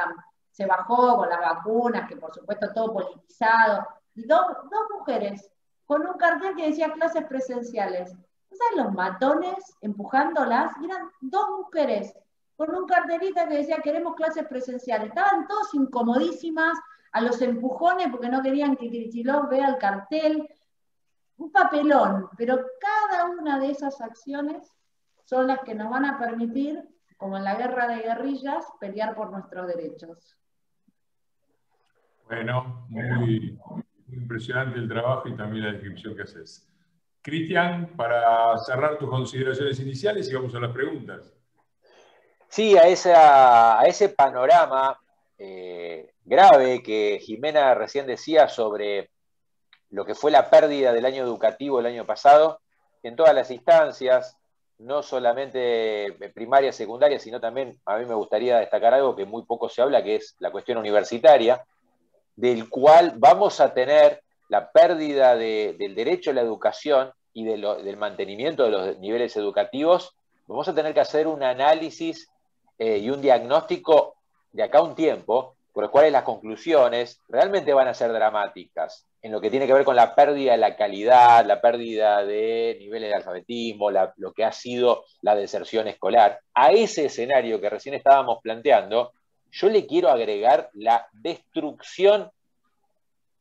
se bajó con las vacunas, que por supuesto todo politizado, y dos mujeres con un cartel que decía clases presenciales. ¿Sabes los matones empujándolas? eran dos mujeres con un cartelito que decía queremos clases presenciales. Estaban todos incomodísimas a los empujones porque no querían que Kichilov vea el cartel. Un papelón, pero cada una de esas acciones son las que nos van a permitir, como en la guerra de guerrillas, pelear por nuestros derechos. Bueno, muy, impresionante el trabajo y también la descripción que haces. Cristian, para cerrar tus consideraciones iniciales y vamos a las preguntas. Sí, a, esa, a ese panorama eh, grave que Jimena recién decía sobre lo que fue la pérdida del año educativo el año pasado, en todas las instancias, no solamente primaria, secundaria, sino también a mí me gustaría destacar algo que muy poco se habla, que es la cuestión universitaria, del cual vamos a tener la pérdida del derecho a la educación y del mantenimiento de los niveles educativos, vamos a tener que hacer un análisis eh, y un diagnóstico de acá a un tiempo, por los cuales las conclusiones realmente van a ser dramáticas en lo que tiene que ver con la pérdida de la calidad, la pérdida de niveles de alfabetismo, lo que ha sido la deserción escolar. A ese escenario que recién estábamos planteando, yo le quiero agregar la destrucción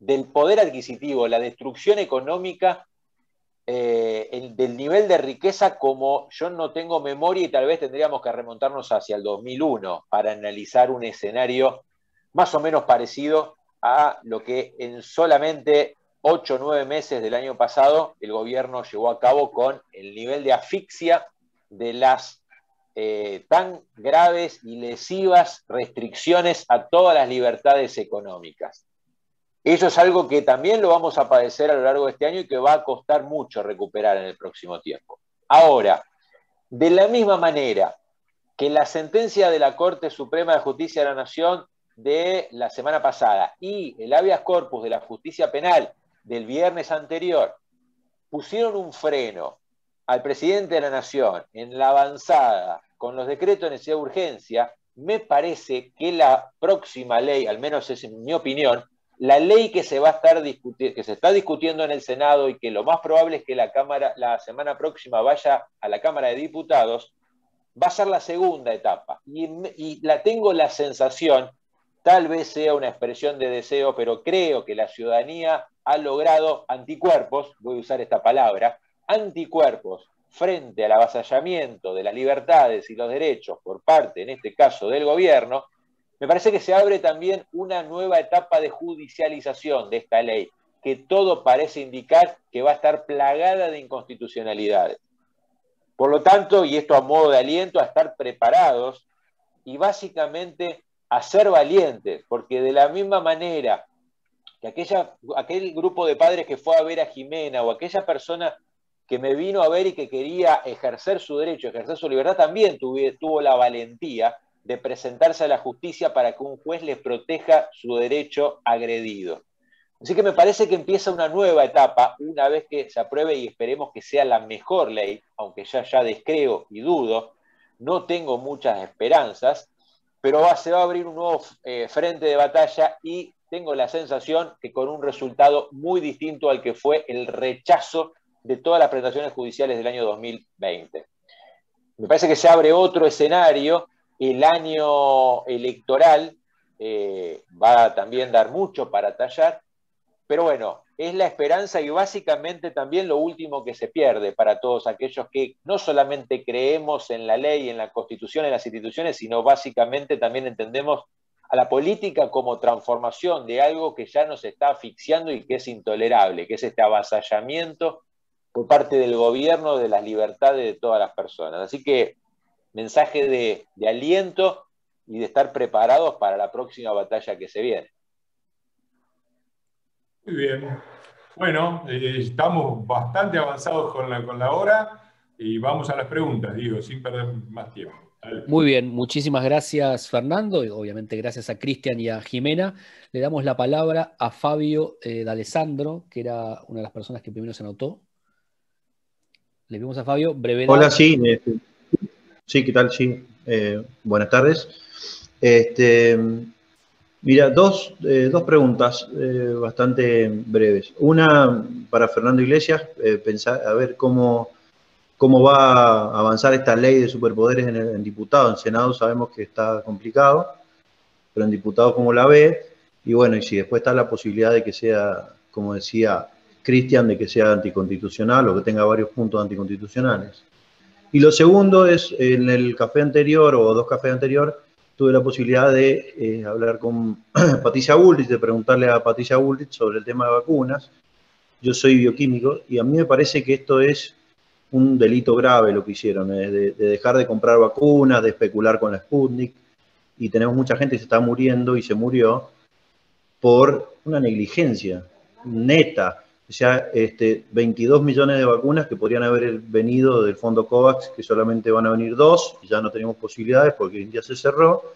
del poder adquisitivo, la destrucción económica eh, del nivel de riqueza como yo no tengo memoria y tal vez tendríamos que remontarnos hacia el 2001 para analizar un escenario más o menos parecido a lo que en solamente ocho o nueve meses del año pasado el gobierno llevó a cabo con el nivel de asfixia de las eh, tan graves y lesivas restricciones a todas las libertades económicas. Eso es algo que también lo vamos a padecer a lo largo de este año y que va a costar mucho recuperar en el próximo tiempo. Ahora, de la misma manera que la sentencia de la Corte Suprema de Justicia de la Nación de la semana pasada y el habeas corpus de la justicia penal del viernes anterior pusieron un freno al presidente de la Nación en la avanzada con los decretos de urgencia, me parece que la próxima ley, al menos es mi opinión, la ley que se va a estar que se está discutiendo en el Senado y que lo más probable es que la Cámara la semana próxima vaya a la Cámara de Diputados, va a ser la segunda etapa. Y, y la tengo la sensación Tal vez sea una expresión de deseo, pero creo que la ciudadanía ha logrado anticuerpos, voy a usar esta palabra, anticuerpos frente al avasallamiento de las libertades y los derechos por parte, en este caso, del gobierno, me parece que se abre también una nueva etapa de judicialización de esta ley, que todo parece indicar que va a estar plagada de inconstitucionalidades. Por lo tanto, y esto a modo de aliento, a estar preparados y básicamente a ser valientes, porque de la misma manera que aquella, aquel grupo de padres que fue a ver a Jimena o aquella persona que me vino a ver y que quería ejercer su derecho, ejercer su libertad, también tuvo la valentía de presentarse a la justicia para que un juez les proteja su derecho agredido. Así que me parece que empieza una nueva etapa una vez que se apruebe y esperemos que sea la mejor ley, aunque ya ya descreo y dudo, no tengo muchas esperanzas, pero se va a abrir un nuevo eh, frente de batalla y tengo la sensación que con un resultado muy distinto al que fue el rechazo de todas las presentaciones judiciales del año 2020. Me parece que se abre otro escenario, el año electoral eh, va a también dar mucho para tallar, pero bueno, es la esperanza y básicamente también lo último que se pierde para todos aquellos que no solamente creemos en la ley, en la constitución, en las instituciones, sino básicamente también entendemos a la política como transformación de algo que ya nos está asfixiando y que es intolerable, que es este avasallamiento por parte del gobierno de las libertades de todas las personas. Así que mensaje de, aliento y de estar preparados para la próxima batalla que se viene. Muy bien. Bueno, eh, estamos bastante avanzados con la, con la hora y vamos a las preguntas, digo, sin perder más tiempo. Muy bien, muchísimas gracias Fernando y obviamente gracias a Cristian y a Jimena. Le damos la palabra a Fabio eh, D'Alessandro, que era una de las personas que primero se anotó. Le vimos a Fabio, breve. Hola, sí. Eh, sí, ¿qué tal? Sí. Eh, buenas tardes. Este, mira, dos, eh, preguntas bastante breves. Una para Fernando Iglesias, pensar, a ver cómo, cómo va a avanzar esta ley de superpoderes en, el, en diputado. En Senado sabemos que está complicado, pero en diputado, ¿cómo la ve? Y bueno, y si después está la posibilidad de que sea, como decía Cristian de que sea anticonstitucional o que tenga varios puntos anticonstitucionales. Y lo segundo es, en el café anterior o dos cafés anterior, tuve la posibilidad de eh, hablar con Patricia Bullrich, de preguntarle a Patricia Bullrich sobre el tema de vacunas. Yo soy bioquímico y a mí me parece que esto es un delito grave lo que hicieron, eh, de, de, dejar de comprar vacunas, de especular con la Sputnik, y tenemos mucha gente que se está muriendo y se murió por una negligencia neta sea, este, 22 millones de vacunas que podrían haber venido del fondo COVAX, que solamente van a venir dos, y ya no tenemos posibilidades porque India se cerró,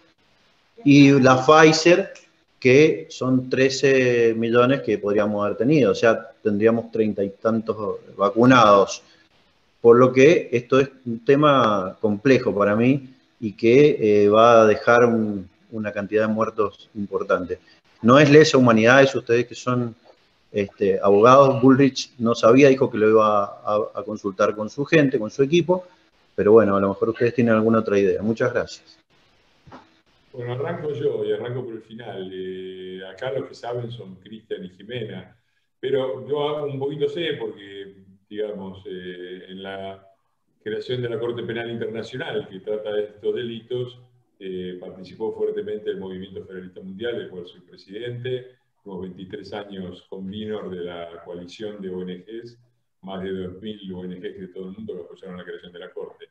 y la Pfizer, que son 13 millones que podríamos haber tenido, o sea, tendríamos treinta y tantos vacunados. Por lo que esto es un tema complejo para mí y que eh, va a dejar una cantidad de muertos importante. No es lesa humanidad, es ustedes que son este, abogados, Bullrich no sabía, dijo que lo iba a, consultar con su gente, con su equipo, pero bueno, a lo mejor ustedes tienen alguna otra idea. Muchas gracias. Bueno, arranco yo y arranco por el final. Eh, acá los que saben son Cristian y Jimena, pero yo un poquito sé porque, digamos, eh, en la creación de la Corte Penal Internacional que trata de estos delitos, eh, participó fuertemente el Movimiento Federalista Mundial, del cual soy presidente, unos 23 años con Minor de la coalición de ONGs, más de 2.000 ONGs de todo el mundo que apoyaron la creación de la Corte.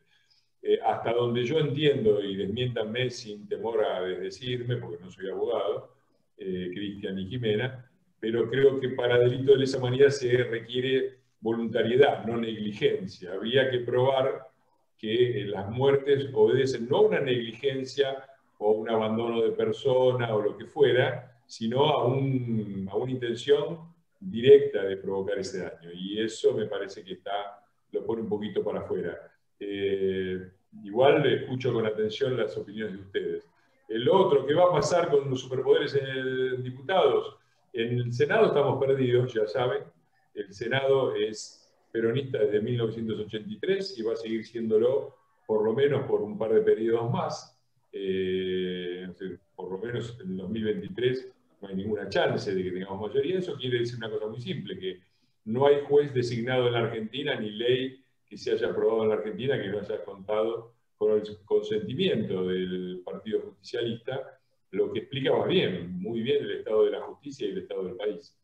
Eh, hasta donde yo entiendo, y desmiéntanme sin temor a desdecirme, porque no soy abogado, eh, Cristian y Jimena, pero creo que para delito de lesa humanidad se requiere voluntariedad, no negligencia. Había que probar que eh, las muertes obedecen no a una negligencia o un abandono de persona o lo que fuera, sino a, una intención directa de provocar ese daño. Y eso me parece que está, lo pone un poquito para afuera. Eh, igual escucho con atención las opiniones de ustedes. El otro, ¿qué va a pasar con los superpoderes en el diputados? En el Senado estamos perdidos, ya saben. El Senado es peronista desde 1983 y va a seguir siéndolo por lo menos por un par de periodos más. Eh, por lo menos en 2023 no hay ninguna chance de que tengamos mayoría. Eso quiere decir una cosa muy simple, que no hay juez designado en la Argentina ni ley que se haya aprobado en la Argentina que no haya contado con el consentimiento del Partido Justicialista, lo que explica más bien, muy bien el estado de la justicia y el estado del país.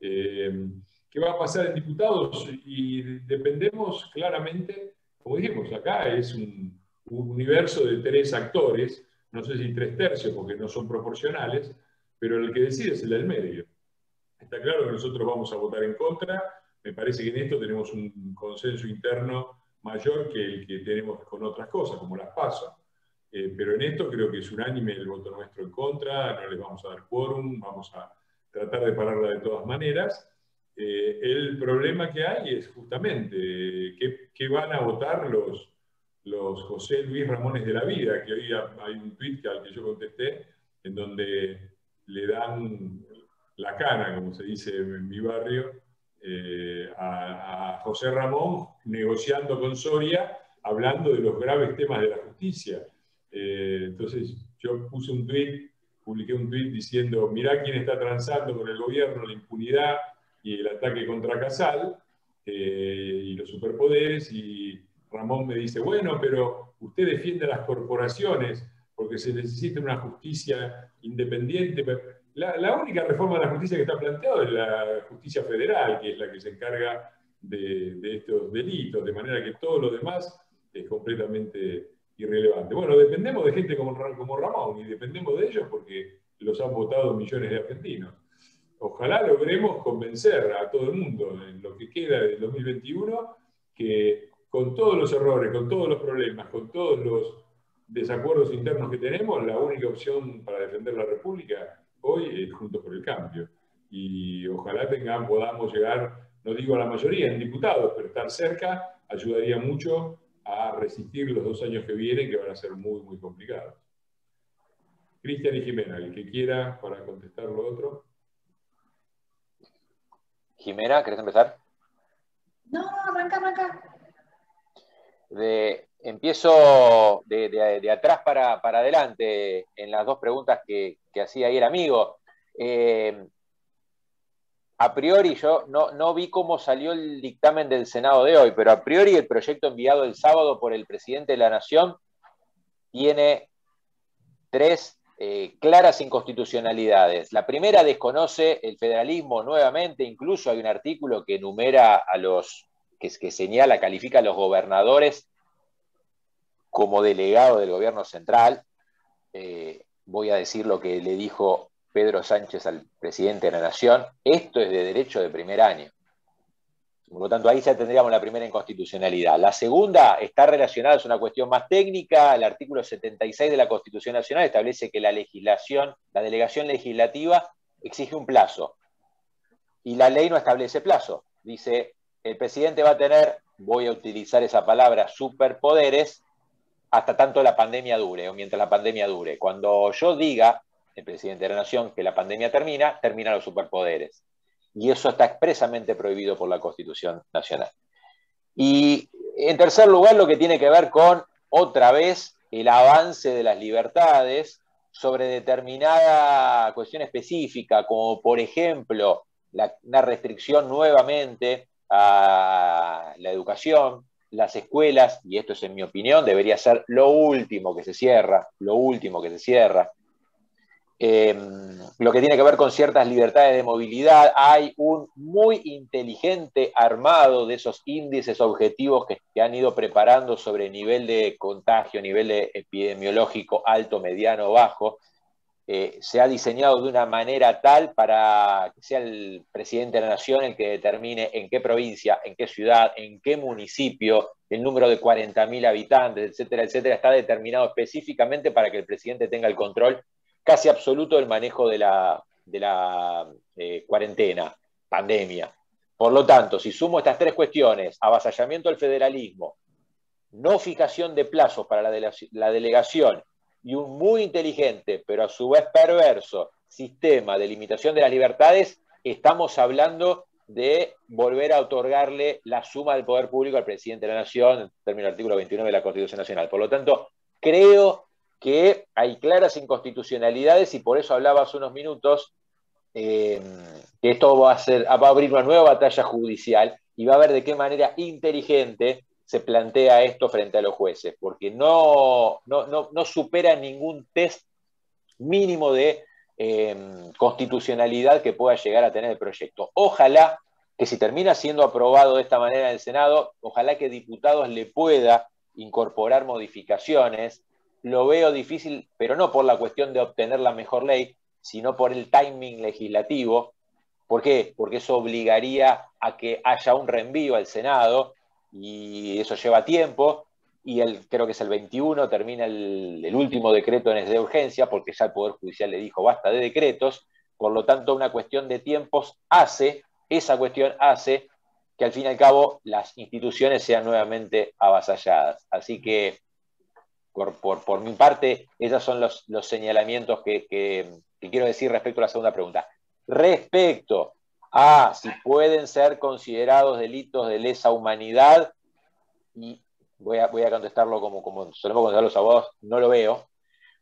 Eh, ¿Qué va a pasar en diputados? Y dependemos claramente, como dijimos, acá es un, un universo de tres actores, no sé si tres tercios porque no son proporcionales, pero el que decide es el del medio. Está claro que nosotros vamos a votar en contra, me parece que en esto tenemos un consenso interno mayor que el que tenemos con otras cosas, como las pasos. Eh, pero en esto creo que es unánime el voto nuestro en contra, no les vamos a dar quórum, vamos a tratar de pararla de todas maneras. Eh, el problema que hay es justamente qué, van a votar los, los José Luis Ramones de la vida, que hoy hay un tweet al que yo contesté, en donde le dan la cana, como se dice en mi barrio, eh, a, José Ramón negociando con Soria, hablando de los graves temas de la justicia. Eh, entonces yo puse un tweet, publiqué un tweet diciendo, mirá quién está transando con el gobierno, la impunidad y el ataque contra Casal eh, y los superpoderes, y Ramón me dice, bueno, pero usted defiende a las corporaciones porque se necesita una justicia independiente. La, única reforma de la justicia que está planteada es la justicia federal, que es la que se encarga de, estos delitos, de manera que todo lo demás es completamente irrelevante. Bueno, dependemos de gente como, como Ramón y dependemos de ellos porque los han votado millones de argentinos. Ojalá logremos convencer a todo el mundo en lo que queda del 2021 que con todos los errores, con todos los problemas, con todos los desacuerdos internos que tenemos, la única opción para defender la República hoy es Juntos por el Cambio. Y ojalá tengamos, podamos llegar, no digo a la mayoría en diputados, pero estar cerca ayudaría mucho a resistir los dos años que vienen, que van a ser muy, muy complicados. Cristian y Jimena, el que quiera para contestar lo otro. Jimena, ¿querés empezar? No, arranca, arranca. De, empiezo de, atrás para, adelante en las dos preguntas que, hacía ahí el amigo. Eh, a priori yo no, vi cómo salió el dictamen del Senado de hoy, pero a priori el proyecto enviado el sábado por el presidente de la Nación tiene tres eh, claras inconstitucionalidades. La primera desconoce el federalismo nuevamente, incluso hay un artículo que enumera a los, que, que señala, califica a los gobernadores como delegado del gobierno central, eh, voy a decir lo que le dijo Pedro Sánchez al presidente de la Nación, esto es de derecho de primer año. Por lo tanto, ahí ya tendríamos la primera inconstitucionalidad. La segunda está relacionada, es una cuestión más técnica. El artículo 76 de la Constitución Nacional establece que la legislación, la delegación legislativa exige un plazo. Y la ley no establece plazo. Dice, el presidente va a tener, voy a utilizar esa palabra, superpoderes hasta tanto la pandemia dure o mientras la pandemia dure. Cuando yo diga, el presidente de la Nación, que la pandemia termina, terminan los superpoderes. Y eso está expresamente prohibido por la Constitución Nacional. Y en tercer lugar, lo que tiene que ver con, otra vez, el avance de las libertades sobre determinada cuestión específica, como por ejemplo la, una restricción nuevamente a la educación, las escuelas, y esto es en mi opinión, debería ser lo último que se cierra, lo último que se cierra. Em, lo que tiene que ver con ciertas libertades de movilidad, hay un muy inteligente armado de esos índices objetivos que, que han ido preparando sobre nivel de contagio, nivel de epidemiológico alto, mediano, bajo, eh, se ha diseñado de una manera tal para que sea el presidente de la nación el que determine en qué provincia, en qué ciudad, en qué municipio, el número de 40.000 habitantes, etcétera, etcétera, está determinado específicamente para que el presidente tenga el control casi absoluto del manejo de la, eh, cuarentena, pandemia. Por lo tanto, si sumo estas tres cuestiones, avasallamiento del federalismo, no fijación de plazos para la delegación y un muy inteligente, pero a su vez perverso, sistema de limitación de las libertades, estamos hablando de volver a otorgarle la suma del poder público al presidente de la Nación, en términos del artículo 29 de la Constitución Nacional. Por lo tanto, creo que hay claras inconstitucionalidades y por eso hablaba hace unos minutos eh, que esto va a, ser, va a abrir una nueva batalla judicial y va a ver de qué manera inteligente se plantea esto frente a los jueces, porque no, no, supera ningún test mínimo de em, constitucionalidad que pueda llegar a tener el proyecto. Ojalá que si termina siendo aprobado de esta manera en el Senado, ojalá que diputados le pueda incorporar modificaciones. Lo veo difícil, pero no por la cuestión de obtener la mejor ley, sino por el timing legislativo. ¿Por qué? Porque eso obligaría a que haya un reenvío al Senado y eso lleva tiempo. Y el, creo que es el 21, termina el, último decreto de urgencia, porque ya el Poder Judicial le dijo basta de decretos. Por lo tanto, una cuestión de tiempos hace, esa cuestión hace que al fin y al cabo las instituciones sean nuevamente avasalladas. Así que, por, mi parte, esos son los, señalamientos que, quiero decir respecto a la segunda pregunta. Respecto a si pueden ser considerados delitos de lesa humanidad, y voy a, voy a contestarlo como, como solemos contestar los abogados, no lo veo.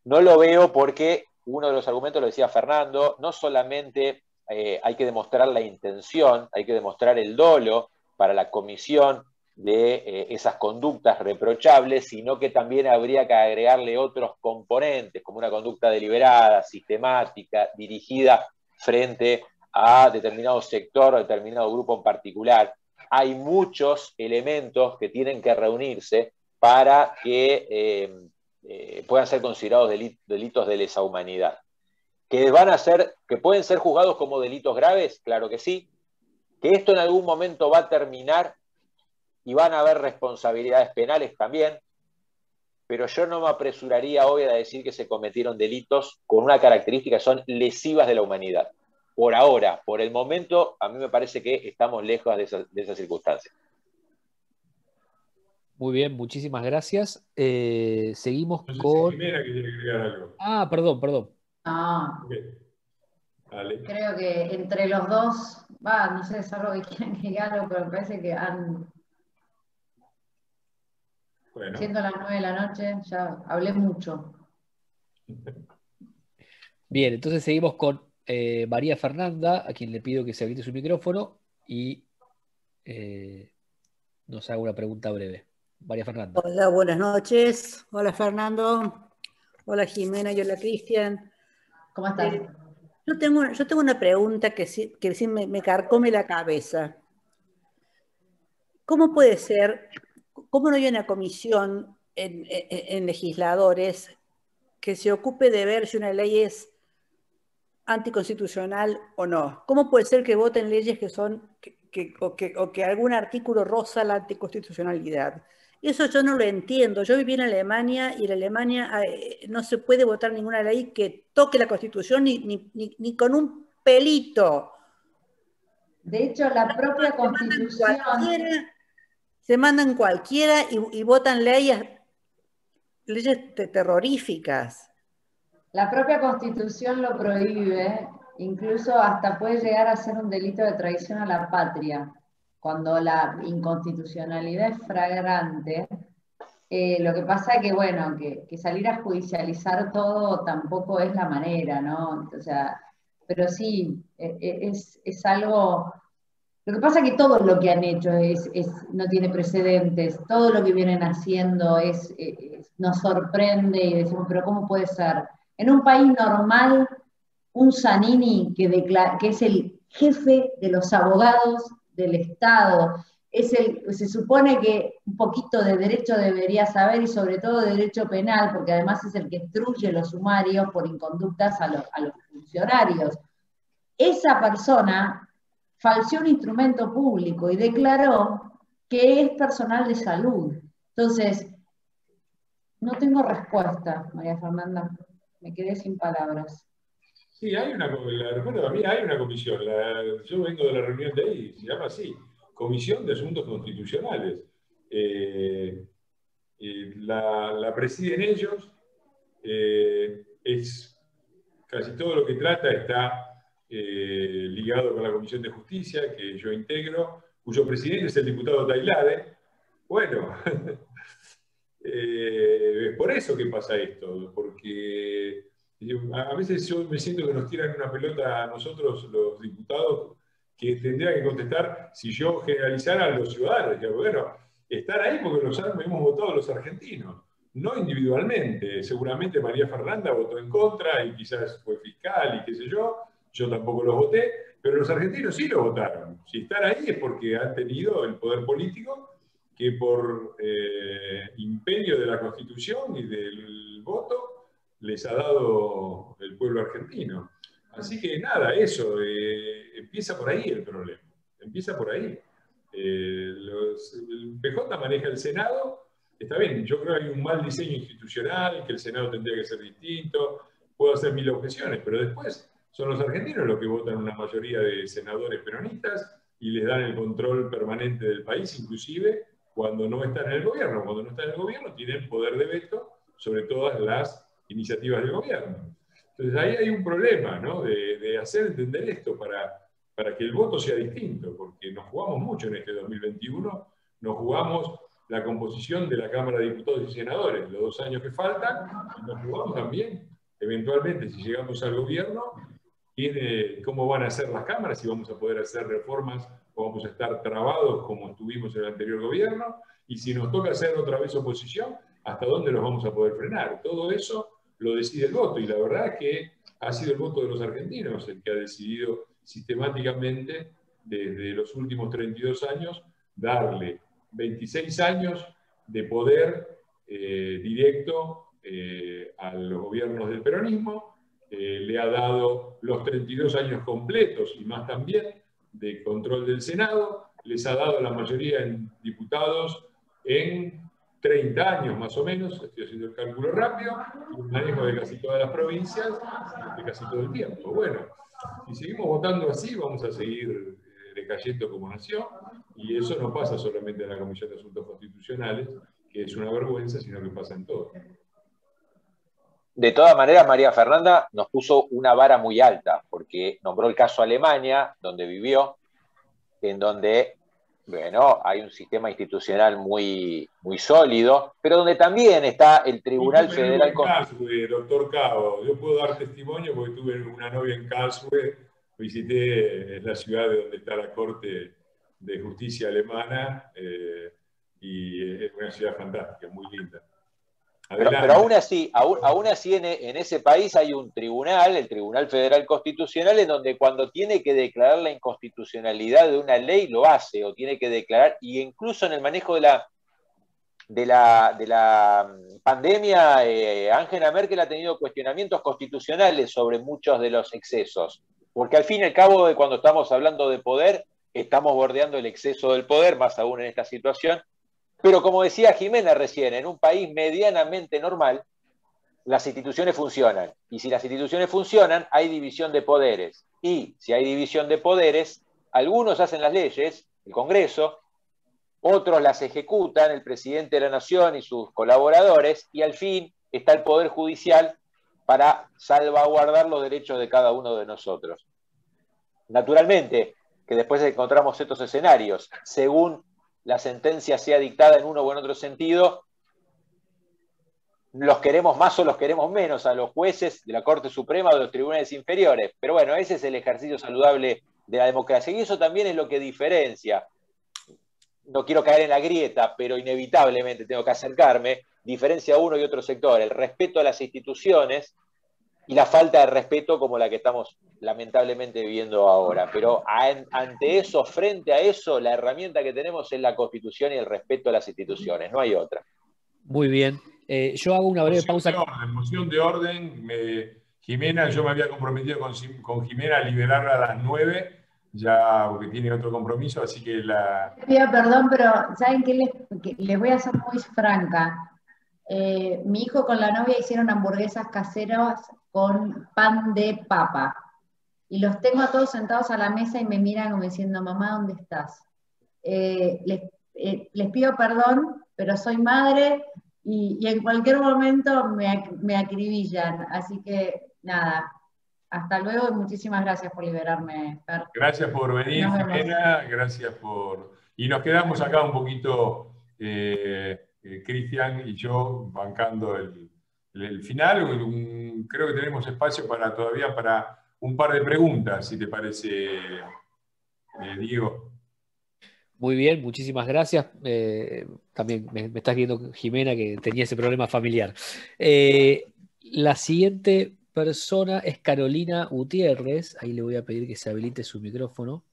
No lo veo porque uno de los argumentos lo decía Fernando, no solamente eh, hay que demostrar la intención, hay que demostrar el dolo para la comisión de eh, esas conductas reprochables, sino que también habría que agregarle otros componentes, como una conducta deliberada, sistemática, dirigida frente a determinado sector o determinado grupo en particular. Hay muchos elementos que tienen que reunirse para que eh, eh, puedan ser considerados delitos de lesa humanidad. ¿Que, van a ser, ¿Que pueden ser juzgados como delitos graves? Claro que sí. ¿Que esto en algún momento va a terminar y van a haber responsabilidades penales también? Pero yo no me apresuraría hoy a decir que se cometieron delitos con una característica que son lesivas de la humanidad. Por ahora, por el momento, a mí me parece que estamos lejos de esas de circunstancias. Muy bien, muchísimas gracias. Eh, seguimos con. Jimena que agregar algo. Ah, perdón, perdón. No. Creo que entre los dos, va, no sé, es algo que quieran agregar algo, pero me parece que han. Bueno. Siendo las nueve de la noche, ya hablé mucho. Bien, entonces seguimos con eh, María Fernanda, a quien le pido que se habilite su micrófono y eh, nos haga una pregunta breve. María Fernanda. Hola, buenas noches. Hola Fernando. Hola Jimena y hola Cristian. ¿Cómo estás? Eh, yo, tengo, yo tengo una pregunta que sí, que sí me, carcome la cabeza. ¿Cómo puede ser, cómo no hay una comisión en, legisladores que se ocupe de ver si una ley es anticonstitucional o no? ¿Cómo puede ser que voten leyes que son, o, que, o que algún artículo roza la anticonstitucionalidad? Eso yo no lo entiendo. Yo viví en Alemania y en Alemania eh, no se puede votar ninguna ley que toque la Constitución ni, con un pelito. De hecho, la propia Constitución... Se mandan cualquiera y, votan leyes, leyes terroríficas. La propia Constitución lo prohíbe, incluso hasta puede llegar a ser un delito de traición a la patria cuando la inconstitucionalidad es fragrante, eh, lo que pasa es que, bueno, que, salir a judicializar todo tampoco es la manera, ¿no? O sea, pero sí, e, e, es, algo... Lo que pasa es que todo lo que han hecho es, no tiene precedentes, todo lo que vienen haciendo es, nos sorprende y decimos, pero ¿cómo puede ser? En un país normal, un Zanini que, es el jefe de los abogados del Estado. Es el, se supone que un poquito de derecho debería saber y sobre todo de derecho penal, porque además es el que instruye los sumarios por inconductas a los, a los funcionarios. Esa persona falseó un instrumento público y declaró que es personal de salud. Entonces, no tengo respuesta, María Fernanda. Me quedé sin palabras. Sí, hay una, la, a mí hay una comisión, yo vengo de la reunión de ahí, se llama así, Comisión de Asuntos Constitucionales. Eh, la, presiden ellos, eh, es, casi todo lo que trata está eh, ligado con la Comisión de Justicia, que yo integro, cuyo presidente es el diputado Tailade. Bueno, es por eso que pasa esto, porque a veces yo me siento que nos tiran una pelota a nosotros, los diputados, que tendría que contestar si yo generalizara a los ciudadanos. bueno, estar ahí porque los hemos votado los argentinos, no individualmente. Seguramente María Fernanda votó en contra y quizás fue fiscal y qué sé yo. Yo tampoco los voté, pero los argentinos sí lo votaron. Si están ahí es porque han tenido el poder político que por eh, imperio de la Constitución y del voto les ha dado el pueblo argentino. Así que nada, eso, eh, empieza por ahí el problema, empieza por ahí. Eh, el PJ maneja el Senado, está bien, yo creo que hay un mal diseño institucional, que el Senado tendría que ser distinto, puedo hacer mil objeciones, pero después son los argentinos los que votan una mayoría de senadores peronistas y les dan el control permanente del país, inclusive cuando no están en el gobierno. Cuando no están en el gobierno tienen poder de veto sobre todas las iniciativas del gobierno. Entonces ahí hay un problema, ¿no? De, hacer entender esto para, para que el voto sea distinto, porque nos jugamos mucho en este 2021, nos jugamos la composición de la Cámara de Diputados y Senadores, los dos años que faltan, y nos jugamos también, eventualmente, si llegamos al gobierno, cómo van a ser las cámaras, si vamos a poder hacer reformas vamos a estar trabados como estuvimos en el anterior gobierno, y si nos toca hacer otra vez oposición, hasta dónde los vamos a poder frenar. Todo eso lo decide el voto, y la verdad que ha sido el voto de los argentinos el que ha decidido sistemáticamente desde los últimos 32 años darle 26 años de poder eh, directo eh, a los gobiernos del peronismo, eh, le ha dado los 32 años completos y más también de control del Senado, les ha dado la mayoría en diputados en 30 años más o menos, estoy haciendo el cálculo rápido, un manejo de casi todas las provincias, de casi todo el tiempo. Bueno, si seguimos votando así, vamos a seguir eh, decayendo como nación, y eso no pasa solamente en la Comisión de Asuntos Constitucionales, que es una vergüenza, sino que pasa en todo. De todas maneras, María Fernanda nos puso una vara muy alta, porque nombró el caso Alemania, donde vivió, en donde, bueno, hay un sistema institucional muy, muy sólido, pero donde también está el Tribunal Federal... Karlsruhe, doctor Cabo, yo puedo dar testimonio porque tuve una novia en Karlsruhe, visité la ciudad de donde está la Corte de Justicia Alemana, eh, y es una ciudad fantástica, muy linda. Pero, aún así, aún, así en, ese país hay un tribunal, el Tribunal Federal Constitucional, en donde cuando tiene que declarar la inconstitucionalidad de una ley lo hace, o tiene que declarar, y incluso en el manejo de la, de la, de la pandemia, eh, Angela Merkel ha tenido cuestionamientos constitucionales sobre muchos de los excesos. Porque al fin y al cabo, de cuando estamos hablando de poder, estamos bordeando el exceso del poder, más aún en esta situación, pero como decía Jimena recién, en un país medianamente normal, las instituciones funcionan. Y si las instituciones funcionan, hay división de poderes. Y si hay división de poderes, algunos hacen las leyes, el Congreso, otros las ejecutan, el presidente de la Nación y sus colaboradores, y al fin está el Poder Judicial para salvaguardar los derechos de cada uno de nosotros. Naturalmente, que después encontramos estos escenarios, según la sentencia sea dictada en uno o en otro sentido, los queremos más o los queremos menos a los jueces de la Corte Suprema o de los tribunales inferiores. Pero bueno, ese es el ejercicio saludable de la democracia. Y eso también es lo que diferencia. No quiero caer en la grieta, pero inevitablemente tengo que acercarme. Diferencia uno y otro sector. El respeto a las instituciones y la falta de respeto como la que estamos lamentablemente viviendo ahora. Pero ante eso, frente a eso, la herramienta que tenemos es la constitución y el respeto a las instituciones, no hay otra. Muy bien. Eh, yo hago una breve pausa. De orden, moción de orden. Jimena, yo me había comprometido con, Jimena a liberarla a las nueve, ya porque tiene otro compromiso, así que la... Pido perdón, pero ¿saben qué les, les voy a ser muy franca? Eh, mi hijo con la novia hicieron hamburguesas caseras con pan de papa. Y los tengo a todos sentados a la mesa y me miran como diciendo, mamá, ¿dónde estás? Eh, eh, les, pido perdón, pero soy madre y, en cualquier momento me, acribillan. Así que nada, hasta luego y muchísimas gracias por liberarme. Gracias por venir, Jimena, gracias por... Y nos quedamos acá un poquito, eh, Cristian y yo, bancando el, el final. creo que tenemos espacio para todavía para un par de preguntas, si te parece, eh, Diego. Muy bien, muchísimas gracias. Eh, también me, estás viendo, Jimena, que tenía ese problema familiar. Eh, la siguiente persona es Carolina Gutiérrez. Ahí le voy a pedir que se habilite su micrófono.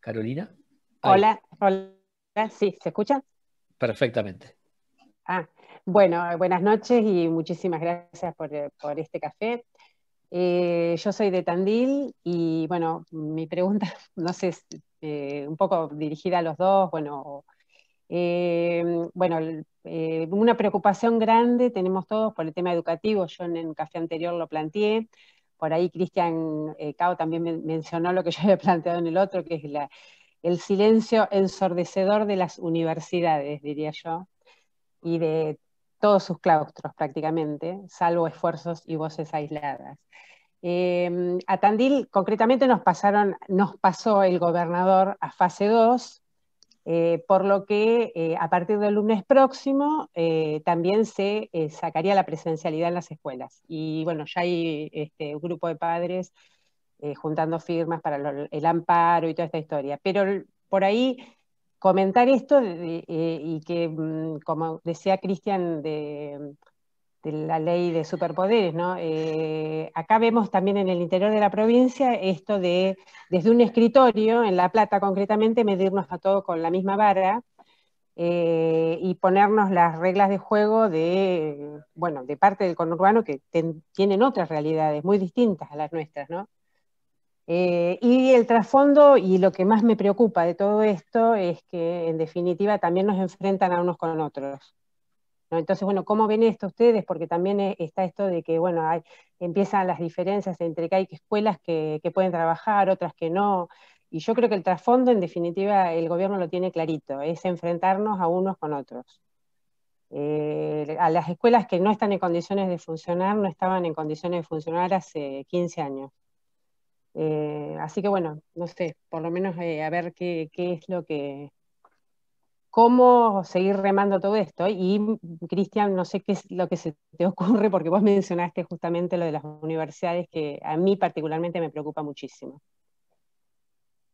Carolina. Hola, hola. Sí, ¿se escucha? Perfectamente. Ah, bueno, buenas noches y muchísimas gracias por, eh, este café. Eh, yo soy de Tandil y bueno, mi pregunta, no sé, eh, un poco dirigida a los dos, bueno, bueno, una preocupación grande tenemos todos por el tema educativo, yo en el café anterior lo planteé, por ahí Cristian Cao también mencionó lo que yo había planteado en el otro, que es el silencio ensordecedor de las universidades, diría yo, y de todos sus claustros prácticamente, salvo esfuerzos y voces aisladas. Eh, a Tandil concretamente nos, pasaron, nos pasó el gobernador a fase 2, eh, por lo que eh, a partir del lunes próximo también se sacaría la presencialidad en las escuelas. Y bueno, ya hay este, un grupo de padres juntando firmas para el amparo y toda esta historia. Pero por ahí comentar esto y que, mm, como decía Cristian, de la ley de superpoderes, ¿no? Eh, acá vemos también en el interior de la provincia esto de, desde un escritorio, en La Plata concretamente, medirnos a todos con la misma vara eh, y ponernos las reglas de juego de, bueno, de parte del conurbano que tienen otras realidades muy distintas a las nuestras, ¿no? Eh, y el trasfondo y lo que más me preocupa de todo esto es que en definitiva también nos enfrentan a unos con otros. Entonces, bueno, ¿cómo ven esto ustedes? Porque también eh, está esto de que, bueno, hay, empiezan las diferencias entre que hay escuelas que, pueden trabajar, otras que no. Y yo creo que el trasfondo, en definitiva, el gobierno lo tiene clarito, es enfrentarnos a unos con otros. Eh, a las escuelas que no están en condiciones de funcionar, no estaban en condiciones de funcionar hace 15 años. Eh, así que bueno, no sé, por lo menos a ver qué, qué es lo que, cómo seguir remando todo esto. Y Cristian, no sé qué es lo que se te ocurre, porque vos mencionaste justamente lo de las universidades, que a mí particularmente me preocupa muchísimo.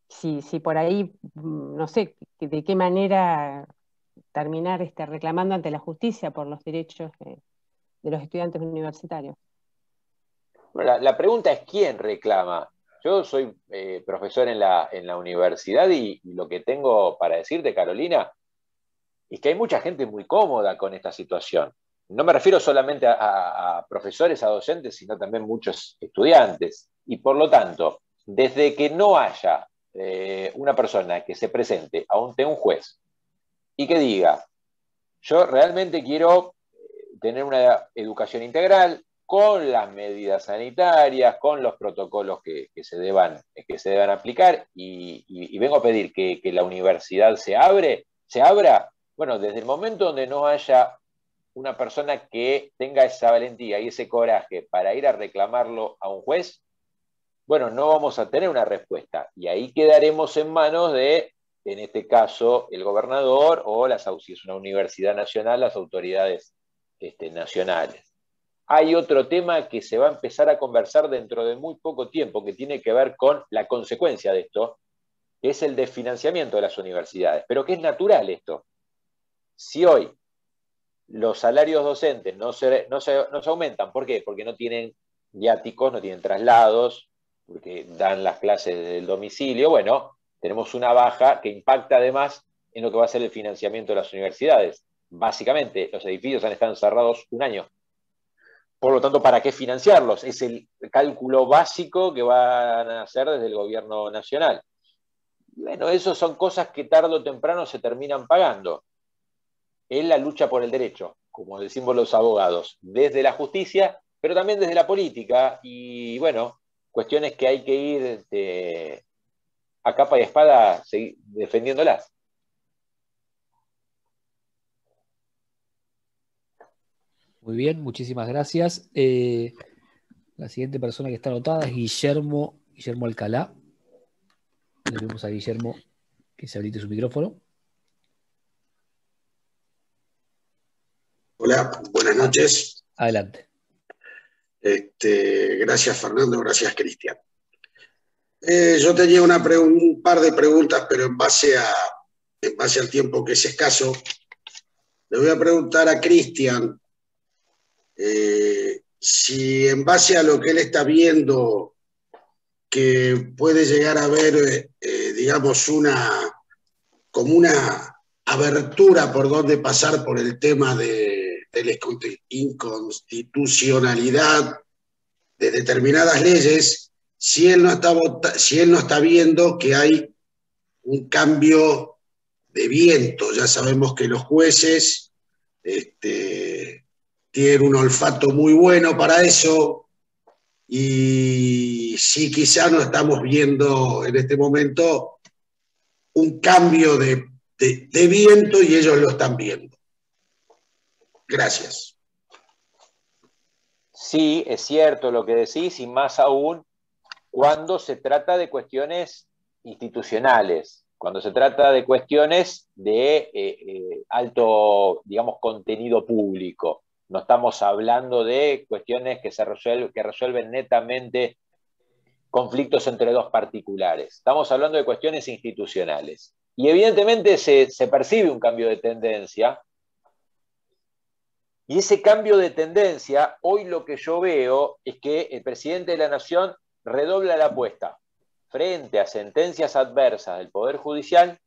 Si, si por ahí, mm, no sé, de qué manera terminar este, reclamando ante la justicia por los derechos de, los estudiantes universitarios. la, pregunta es quién reclama. Yo soy eh, profesor en la, universidad y, lo que tengo para decirte, Carolina, y que hay mucha gente muy cómoda con esta situación. No me refiero solamente a, profesores, a docentes, sino también muchos estudiantes. Y por lo tanto, desde que no haya eh, una persona que se presente ante un juez y que diga, yo realmente quiero eh, tener una educación integral con las medidas sanitarias, con los protocolos que, se, deban, que se aplicar y, vengo a pedir que, que, la universidad se abre, se abra, bueno, desde el momento donde no haya una persona que tenga esa valentía y ese coraje para ir a reclamarlo a un juez, bueno, no vamos a tener una respuesta. Y ahí quedaremos en manos de, en este caso, el gobernador o las, si es una universidad nacional, las autoridades este, nacionales. Hay otro tema que se va a empezar a conversar dentro de muy poco tiempo, que tiene que ver con la consecuencia de esto, que es el desfinanciamiento de las universidades. Pero que es natural esto. Si hoy los salarios docentes no se, no se, aumentan, ¿por qué? Porque no tienen viáticos, no tienen traslados, porque dan las clases del domicilio, bueno, tenemos una baja que impacta además en lo que va a ser el financiamiento de las universidades. Básicamente, los edificios han estado cerrados un año. Por lo tanto, ¿para qué financiarlos? Es el cálculo básico que van a hacer desde el gobierno nacional. Bueno, eso son cosas que tarde o temprano se terminan pagando en la lucha por el derecho, como decimos los abogados, desde la justicia, pero también desde la política, y bueno, cuestiones que hay que ir este, a capa y espada defendiéndolas. Muy bien, muchísimas gracias. Eh, la siguiente persona que está anotada es Guillermo, Guillermo Alcalá. Le vemos a Guillermo que se habilite su micrófono. Hola, buenas noches. Adelante. Este, gracias Fernando, gracias Cristian. Eh, yo tenía una un par de preguntas, pero en base, a, en base al tiempo que es escaso, le voy a preguntar a Cristian eh, si en base a lo que él está viendo, que puede llegar a haber, eh, digamos, una como una abertura por donde pasar por el tema de de la inconstitucionalidad de determinadas leyes si él no está, si él no está viendo que hay un cambio de viento. Ya sabemos que los jueces este, tienen un olfato muy bueno para eso, y si quizá no estamos viendo en este momento un cambio de, de viento y ellos lo están viendo. Gracias. Sí, es cierto lo que decís, y más aún cuando se trata de cuestiones institucionales, cuando se trata de cuestiones de eh, eh, alto, digamos, contenido público. No estamos hablando de cuestiones que, se que resuelven netamente conflictos entre dos particulares. Estamos hablando de cuestiones institucionales. Y evidentemente se, se percibe un cambio de tendencia. Y ese cambio de tendencia, hoy lo que yo veo es que el presidente de la Nación redobla la apuesta. Frente a sentencias adversas del Poder Judicial,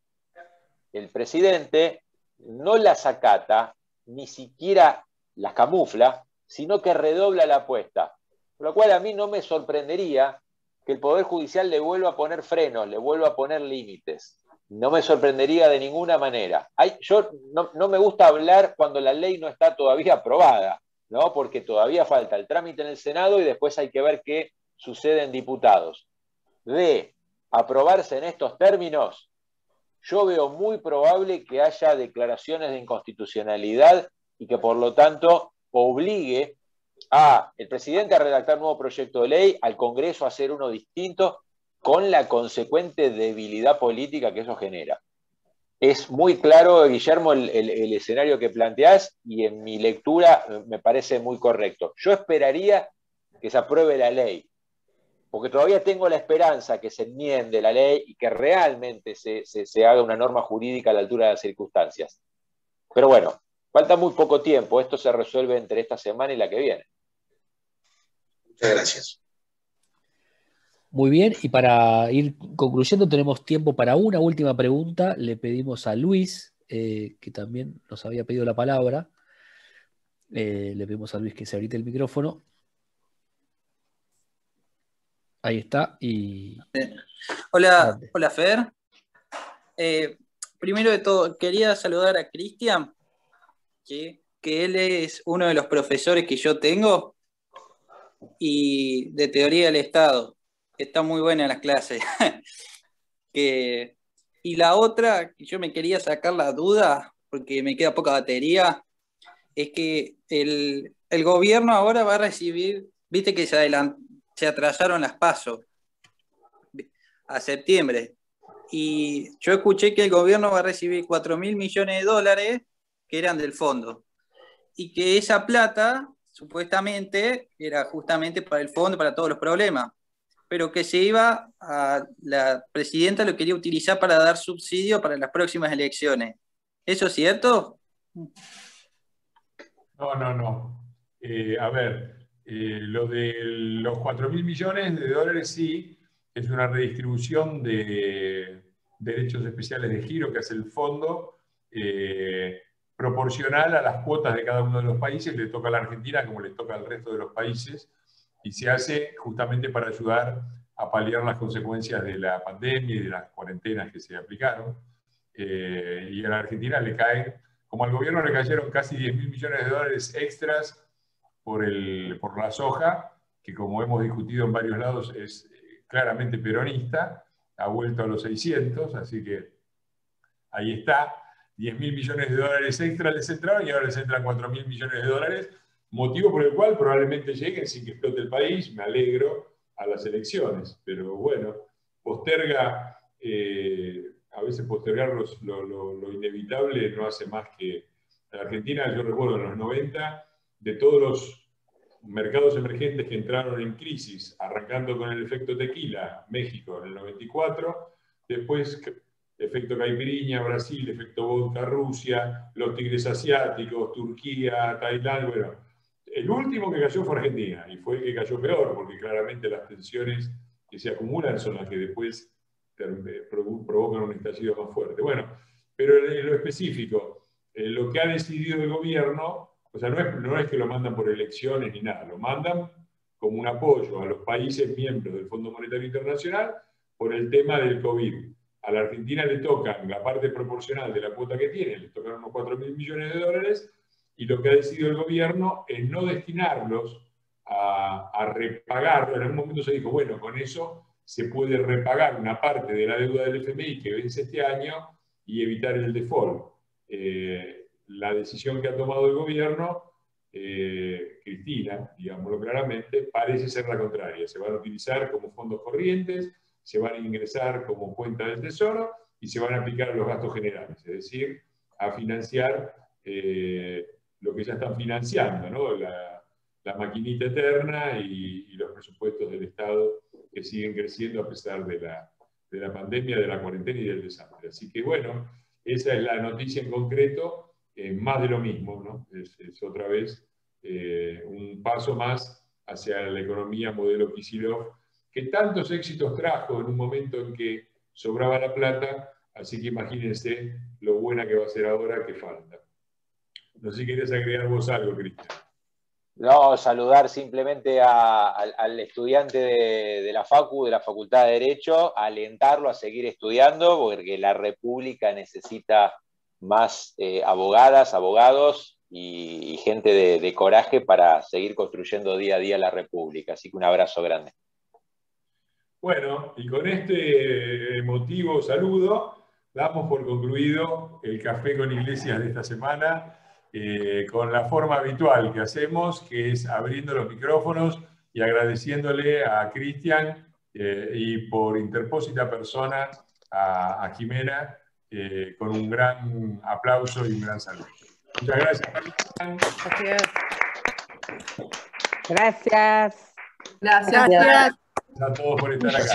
el presidente no las acata, ni siquiera las camufla, sino que redobla la apuesta. Por lo cual a mí no me sorprendería que el Poder Judicial le vuelva a poner frenos, le vuelva a poner límites. No me sorprendería de ninguna manera. yo no, no, me gusta hablar cuando la ley no está todavía aprobada, ¿no? porque todavía falta el trámite en el Senado y después hay que ver qué sucede en diputados, de aprobarse en estos términos, yo veo muy probable que haya declaraciones de inconstitucionalidad y que por lo tanto obligue a el presidente a redactar un nuevo proyecto de ley, al Congreso a hacer uno distinto, con la consecuente debilidad política que eso genera. Es muy claro, Guillermo, el, el escenario que planteás y en mi lectura me parece muy correcto. Yo esperaría que se apruebe la ley, porque todavía tengo la esperanza que se enmiende la ley y que realmente se, haga una norma jurídica a la altura de las circunstancias. Pero bueno, falta muy poco tiempo, esto se resuelve entre esta semana y la que viene. Muchas gracias. Muy bien, y para ir concluyendo tenemos tiempo para una última pregunta. Le pedimos a Luis, eh, que también nos había pedido la palabra, eh, le pedimos a Luis que se abrite el micrófono. Ahí está. Y... Hola, hola Fer. Eh, primero de todo, quería saludar a Cristian, que, él es uno de los profesores que yo tengo y de teoría del Estado. Está muy buena las clases. y la otra, que yo me quería sacar la duda, porque me queda poca batería, es que el, el gobierno ahora va a recibir, viste que se se atrasaron las pasos a septiembre. Y yo escuché que el gobierno va a recibir 4 mil millones de dólares que eran del fondo. Y que esa plata, supuestamente, era justamente para el fondo, para todos los problemas. Pero que se iba a. La presidenta lo quería utilizar para dar subsidio para las próximas elecciones. ¿Eso es cierto? No, no, no. Eh, a ver, eh, lo de los 4 mil millones de dólares sí, es una redistribución de derechos especiales de giro que hace el fondo, eh, proporcional a las cuotas de cada uno de los países, le toca a la Argentina como le toca al resto de los países, y se hace justamente para ayudar a paliar las consecuencias de la pandemia y de las cuarentenas que se aplicaron. Eh, y a la Argentina le caen, como al gobierno le cayeron casi 10 mil millones de dólares extras por, el, por la soja, que como hemos discutido en varios lados es eh, claramente peronista, ha vuelto a los 600, así que ahí está, 10 mil millones de dólares extra les entraron y ahora les entran 4 mil millones de dólares, motivo por el cual probablemente lleguen sin que explote el país, me alegro, a las elecciones, pero bueno, posterga, eh, a veces postergar lo, lo, inevitable no hace más que... En Argentina, yo recuerdo en los 90, de todos los mercados emergentes que entraron en crisis, arrancando con el efecto tequila, México en el 94, después efecto caipirinha, Brasil, efecto vodka, Rusia, los tigres asiáticos, Turquía, Tailandia, bueno, el último que cayó fue Argentina y fue el que cayó peor, porque claramente las tensiones que se acumulan son las que después provocan un estallido más fuerte. Bueno, pero en lo específico, eh, lo que ha decidido el gobierno o sea, no es, que lo mandan por elecciones ni nada, lo mandan como un apoyo a los países miembros del Fondo Monetario Internacional por el tema del COVID. A la Argentina le tocan la parte proporcional de la cuota que tiene, le tocan unos 4 mil millones de dólares, y lo que ha decidido el gobierno es no destinarlos a, a repagar. En algún momento se dijo, bueno, con eso se puede repagar una parte de la deuda del FMI que vence este año y evitar el default. Eh, la decisión que ha tomado el gobierno, eh, Cristina, digámoslo claramente, parece ser la contraria. Se van a utilizar como fondos corrientes, se van a ingresar como cuenta del Tesoro y se van a aplicar los gastos generales, es decir, a financiar eh, lo que ya están financiando, ¿no? la, maquinita eterna y, y, los presupuestos del Estado que siguen creciendo a pesar de la, de la pandemia, de la cuarentena y del desastre. Así que bueno, esa es la noticia en concreto, eh, más de lo mismo, ¿no? Es, otra vez eh, un paso más hacia la economía modelo Kisilov, que tantos éxitos trajo en un momento en que sobraba la plata, así que imagínense lo buena que va a ser ahora que falta. No sé si quieres agregar vos algo, Cristian. No, saludar simplemente al estudiante de, la FACU, de la Facultad de Derecho, alentarlo a seguir estudiando, porque la República necesita más eh, abogadas, abogados y, gente de, coraje para seguir construyendo día a día la República. Así que un abrazo grande. Bueno, y con este emotivo saludo, damos por concluido el café con iglesias de esta semana. Eh, con la forma habitual que hacemos, que es abriendo los micrófonos y agradeciéndole a Cristian eh, y por interpósita persona a, Jimena eh, con un gran aplauso y un gran saludo. Muchas gracias, Cristian. Gracias. Gracias. Gracias. A todos por estar acá.